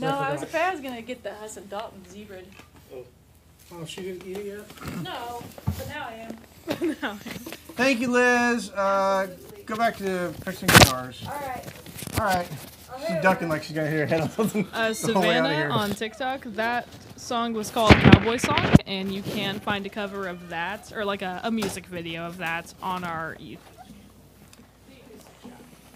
No, I was afraid I was gonna get the Hudson Dalton zebra. Oh, she didn't eat it yet? No, but now I am. Thank you, Liz. Uh, go back to fixing cars. All right. All right. She's ducking like she's gonna hit her head on something. Uh, the whole way out of Savannah here. on TikTok, that song was called Cowboy Song, and you can find a cover of that, or like a, a music video of that on our E.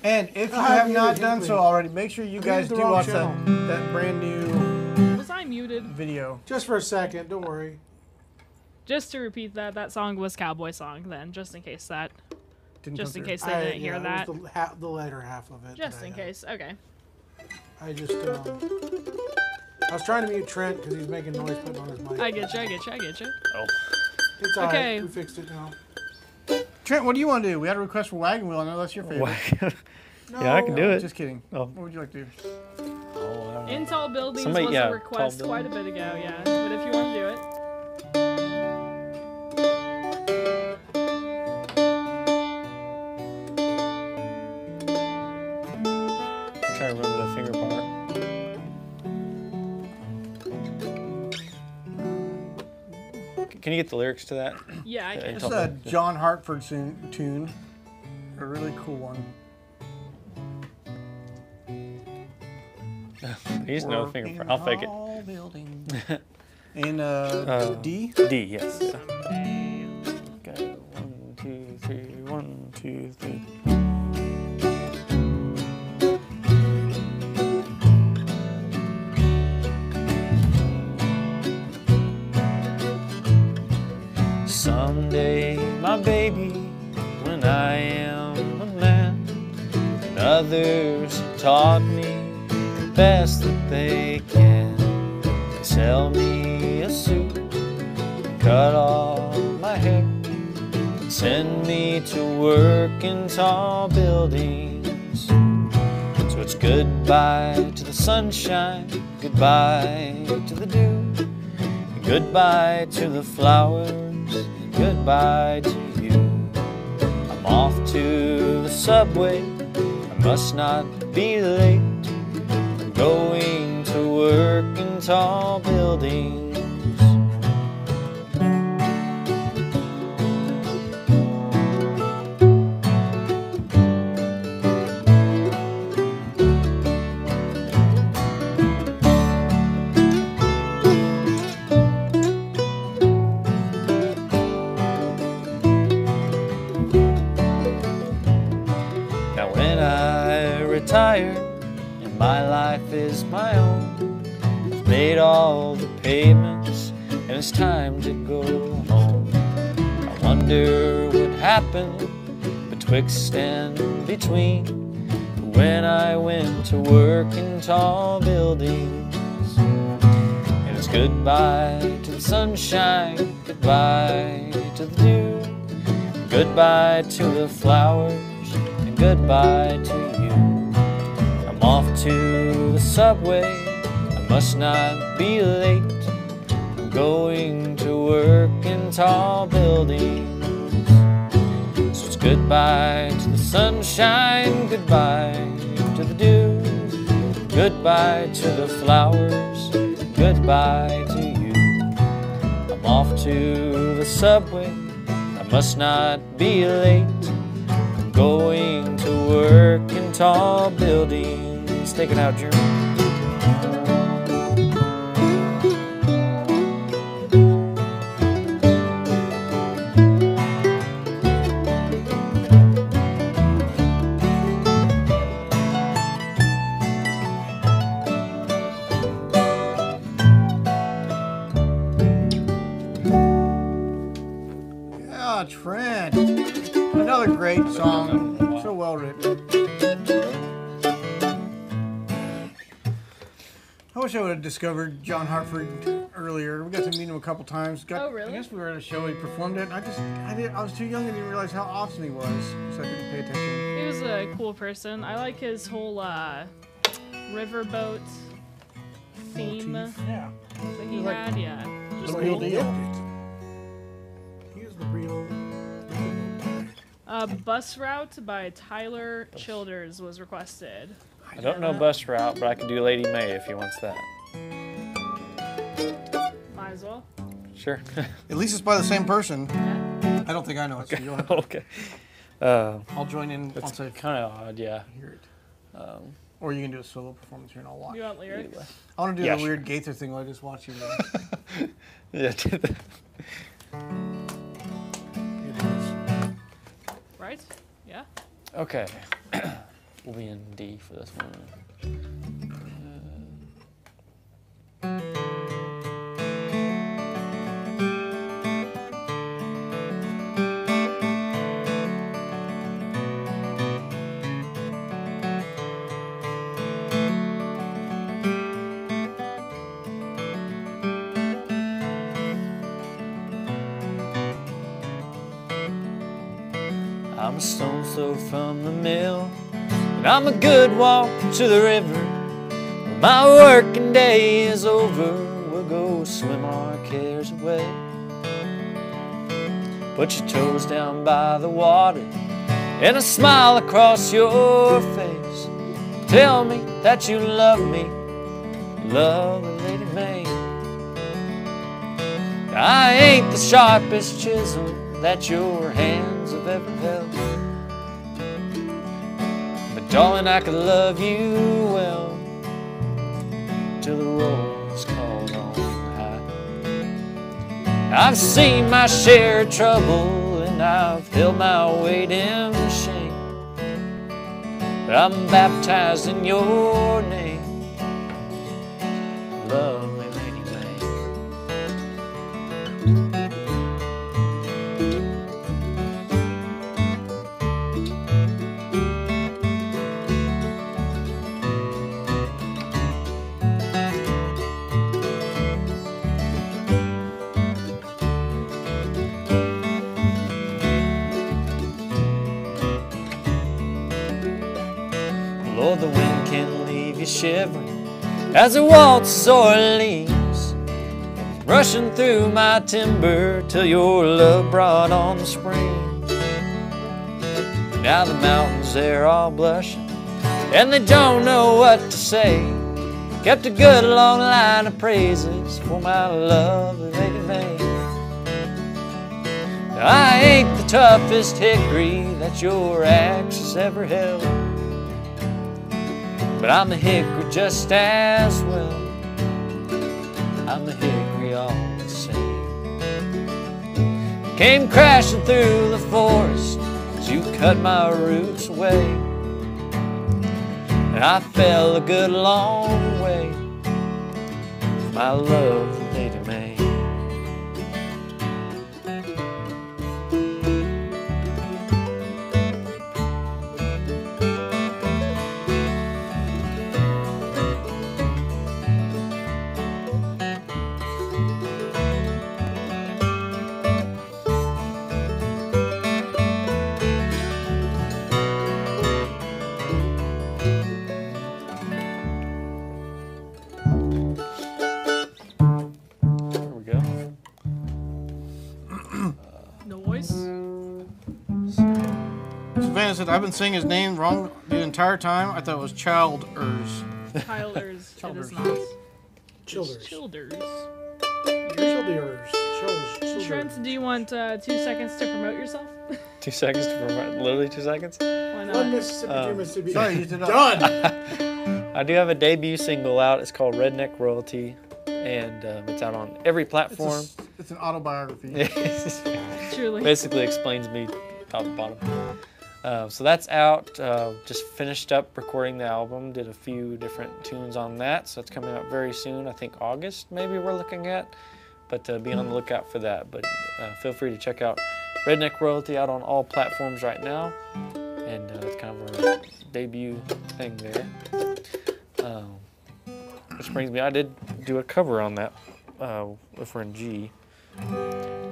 And if you have not done so already, make sure you guys do watch that, that brand new Was I muted? video. Just for a second, don't worry. Just to repeat that, that song was Cowboy Song then, just in case that, Didn't just in through. case they I- didn't hear yeah, it that. was the, ha- the latter half of it. Just that I in had. case. Okay. I just, um, I was trying to mute Trent because he's making noise putting on his mic. I get you, I get you, I get you. It's alright. Okay. We fixed it now. Trent, what do you want to do? We had a request for Wagon Wheel. I know that's your favorite. yeah, I can do it. Just kidding. Oh. What would you like to do? Oh, I don't know. In Tall Buildings Somebody- was yeah, a request quite a bit ago, yeah. But if you want to do it. You get the lyrics to that? Yeah, I Yeah, can. it's It's a. John Hartford tune, tune. A really cool one. He's used to know the finger part. I'll fake it. Building. In uh, Uh, D. D, yes. Okay, one, two, three, one, two, three. Others taught me the best that they can, sell me a suit, cut off my hair, send me to work in tall buildings. So it's goodbye to the sunshine, goodbye to the dew, goodbye to the flowers, goodbye to you. I'm off to the subway, must not be late. I'm going to work in tall buildings. Betwixt and between when I went to work in tall buildings. And it's goodbye to the sunshine, goodbye to the dew. Goodbye to the flowers and goodbye to you. I'm off to the subway, I must not be late. I'm going to work in tall buildings. Goodbye to the sunshine, goodbye to the dew. Goodbye to the flowers, goodbye to you. I'm off to the subway. I must not be late. I'm going to work in tall buildings. Take it out, Jeremy. I would have discovered John Hartford earlier. We got to meet him a couple times. Got, Oh, really? I guess we were at a show. He performed it. And I just, I did. I was too young and didn't realize how awesome he was, so I didn't pay attention. He was a cool person. I like his whole uh, riverboat theme that Yeah. he like- had. Yeah. Just The real he deal. lived. He was the real. Uh, Bus Route by Tyler Childers was requested. I don't know bus route, but I can do Lady May if he wants that. Might as well. Sure. At least it's by the same person. Yeah. I don't think I know it, so you'll have to, okay. Uh, I'll join in it's once I kind of odd, yeah. hear it. or you can do a solo performance here and I'll watch. You want lyrics? I want to do Yeah, the sure. weird Gaither thing where I just watch you. do. Yeah. do that. It is. Right? Yeah. Okay. we'll be in D for this one. I'm a good walk to the river. My working day is over, we'll go swim our cares away. Put your toes down by the water, and a smile across your face. Tell me that you love me, love the Lady May. I ain't the sharpest chisel that your hands have ever held. Darling, I could love you well till the roll's called on high. I've seen my share of trouble and I've held my weight in shame. But I'm baptized in your name, as a it waltzes Orleans, rushing through my timber till your love brought on the spring. Now the mountains, they're all blushing, and they don't know what to say. Kept a good long line of praises for my love Lady May. I ain't the toughest hickory that your axe has ever held, but I'm a hickory just as well. I'm a hickory all the same. Came crashing through the forest as you cut my roots away. And I fell a good long way. My love, Lady May. Savannah said, I've been saying his name wrong the entire time. I thought it was Childers. Childers. it is Childers. not. Childers. Childers. Childers. Childers. Trent, do you want uh, two seconds to promote yourself? Two seconds to promote, literally two seconds. Why One not? Mississippi, two Um, Mississippi. Sorry, you did not. Done. I do have a debut single out. It's called Redneck Royalty, and um, it's out on every It's, a platform. it's an autobiography. Truly. Basically explains me top to bottom. Uh, so that's out. Uh, just finished up recording the album. Did a few different tunes on that. So it's coming out very soon. I think August maybe we're looking at. But uh, be on the lookout for that. But uh, feel free to check out Redneck Royalty out on all platforms right now. And uh, it's kind of our debut thing there. Um, which brings me, I did do a cover on that, uh, if we're in G,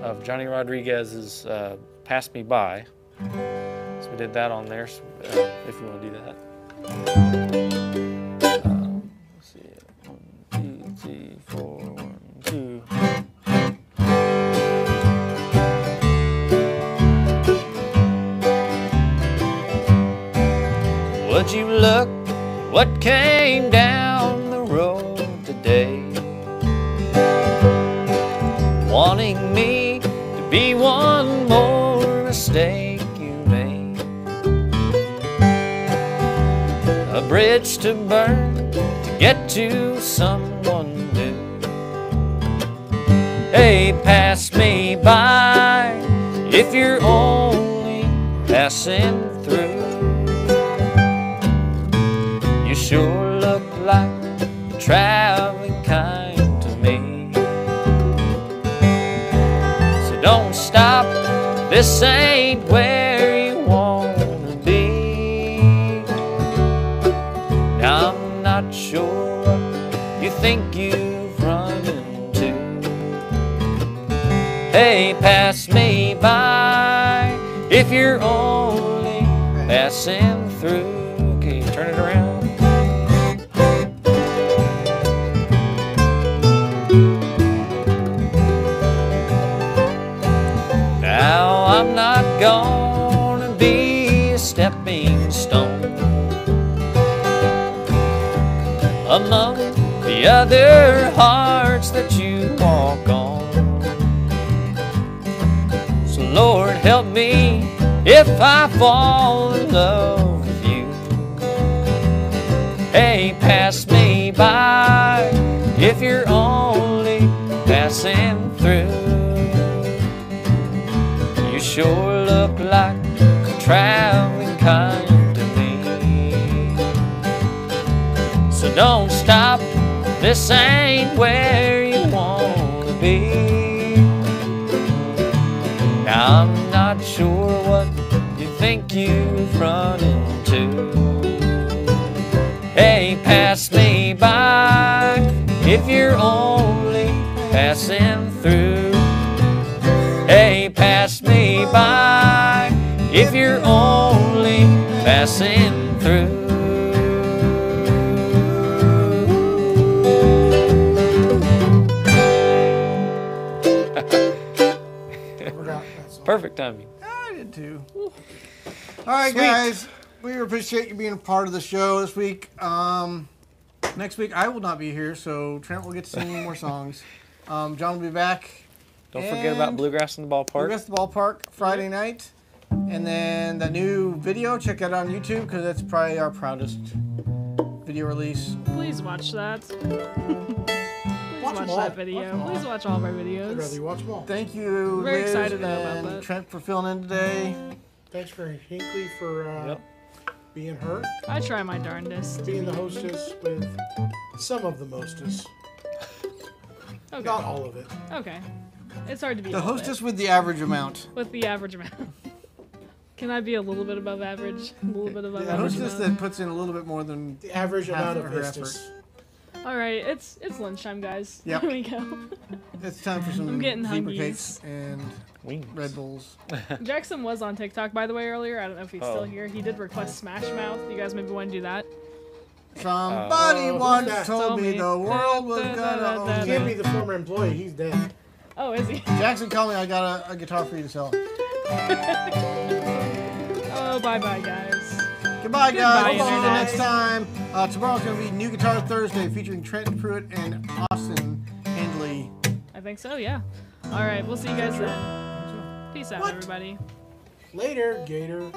of Johnny Rodriguez's uh, Pass Me By. We did that on there, so, uh, if you want to do that. See, one, two, three, four, one, two. Would you look what came down the road today? Wanting me to be one more mistake A bridge to burn to get to someone new. Hey, pass me by if you're only passing through. You sure look like the traveling kind to me. So don't stop, this ain't where think you've run into. Hey, pass me by if you're only passing through. Can you turn it around? Now I'm not gonna be the other hearts that you walk on. So Lord help me if I fall in love with you. Hey, pass me by if you're only passing through. You sure look like a traveling kind. So don't stop, this ain't where you wanna be. Now I'm not sure what you think you've run into. Hey, pass me by if you're only passing through. Hey, pass me by if you're only passing Perfect timing. I did too. All right, Sweet. guys. We appreciate you being a part of the show this week. Um, next week I will not be here, so Trent will get to sing more songs. Um, John will be back. Don't forget about Bluegrass in the We're Ballpark. at the ballpark Friday night, and then the new video. Check it out on YouTube because that's probably our proudest video release. Please watch that. Please Watch watch, all. that video. Watch. Please watch all of our I'd rather videos. you watch them all. Thank you, Very Liz excited about and that. Trent for filling in today. Thanks for Hinkley for uh, Yep. being her, I try my darndest. being the hostess with some of the mostess, Okay. not all of it. Okay. It's hard to be The all of it. hostess with the average amount. with the average amount. Can I be a little bit above average? A little bit above The average. hostess amount? that puts in a little bit more than. The average amount of of her hostess. All right, it's it's lunchtime, guys. Yep. Here we go. It's time for some I'm getting zebra hungies. cakes and Wings. Red Bulls. Jackson was on TikTok, by the way, earlier. I don't know if he's Oh. still here. He did request Smash Mouth. You guys maybe want to do that? Somebody Uh, once told Told me me. the world was Da, da, da, gonna da, He can't me. be the former employee. He's dead. Oh, is he? Jackson, call me. I got a, a guitar for you to sell. Oh, bye bye, guys. Goodbye, guys. Goodbye, We'll see you next time. Uh, tomorrow's going to be New Guitar Thursday featuring Trent Pruitt and Austin Hindley. I think so, yeah. All right, we'll see you guys then. Peace out, What? everybody. Later, Gator.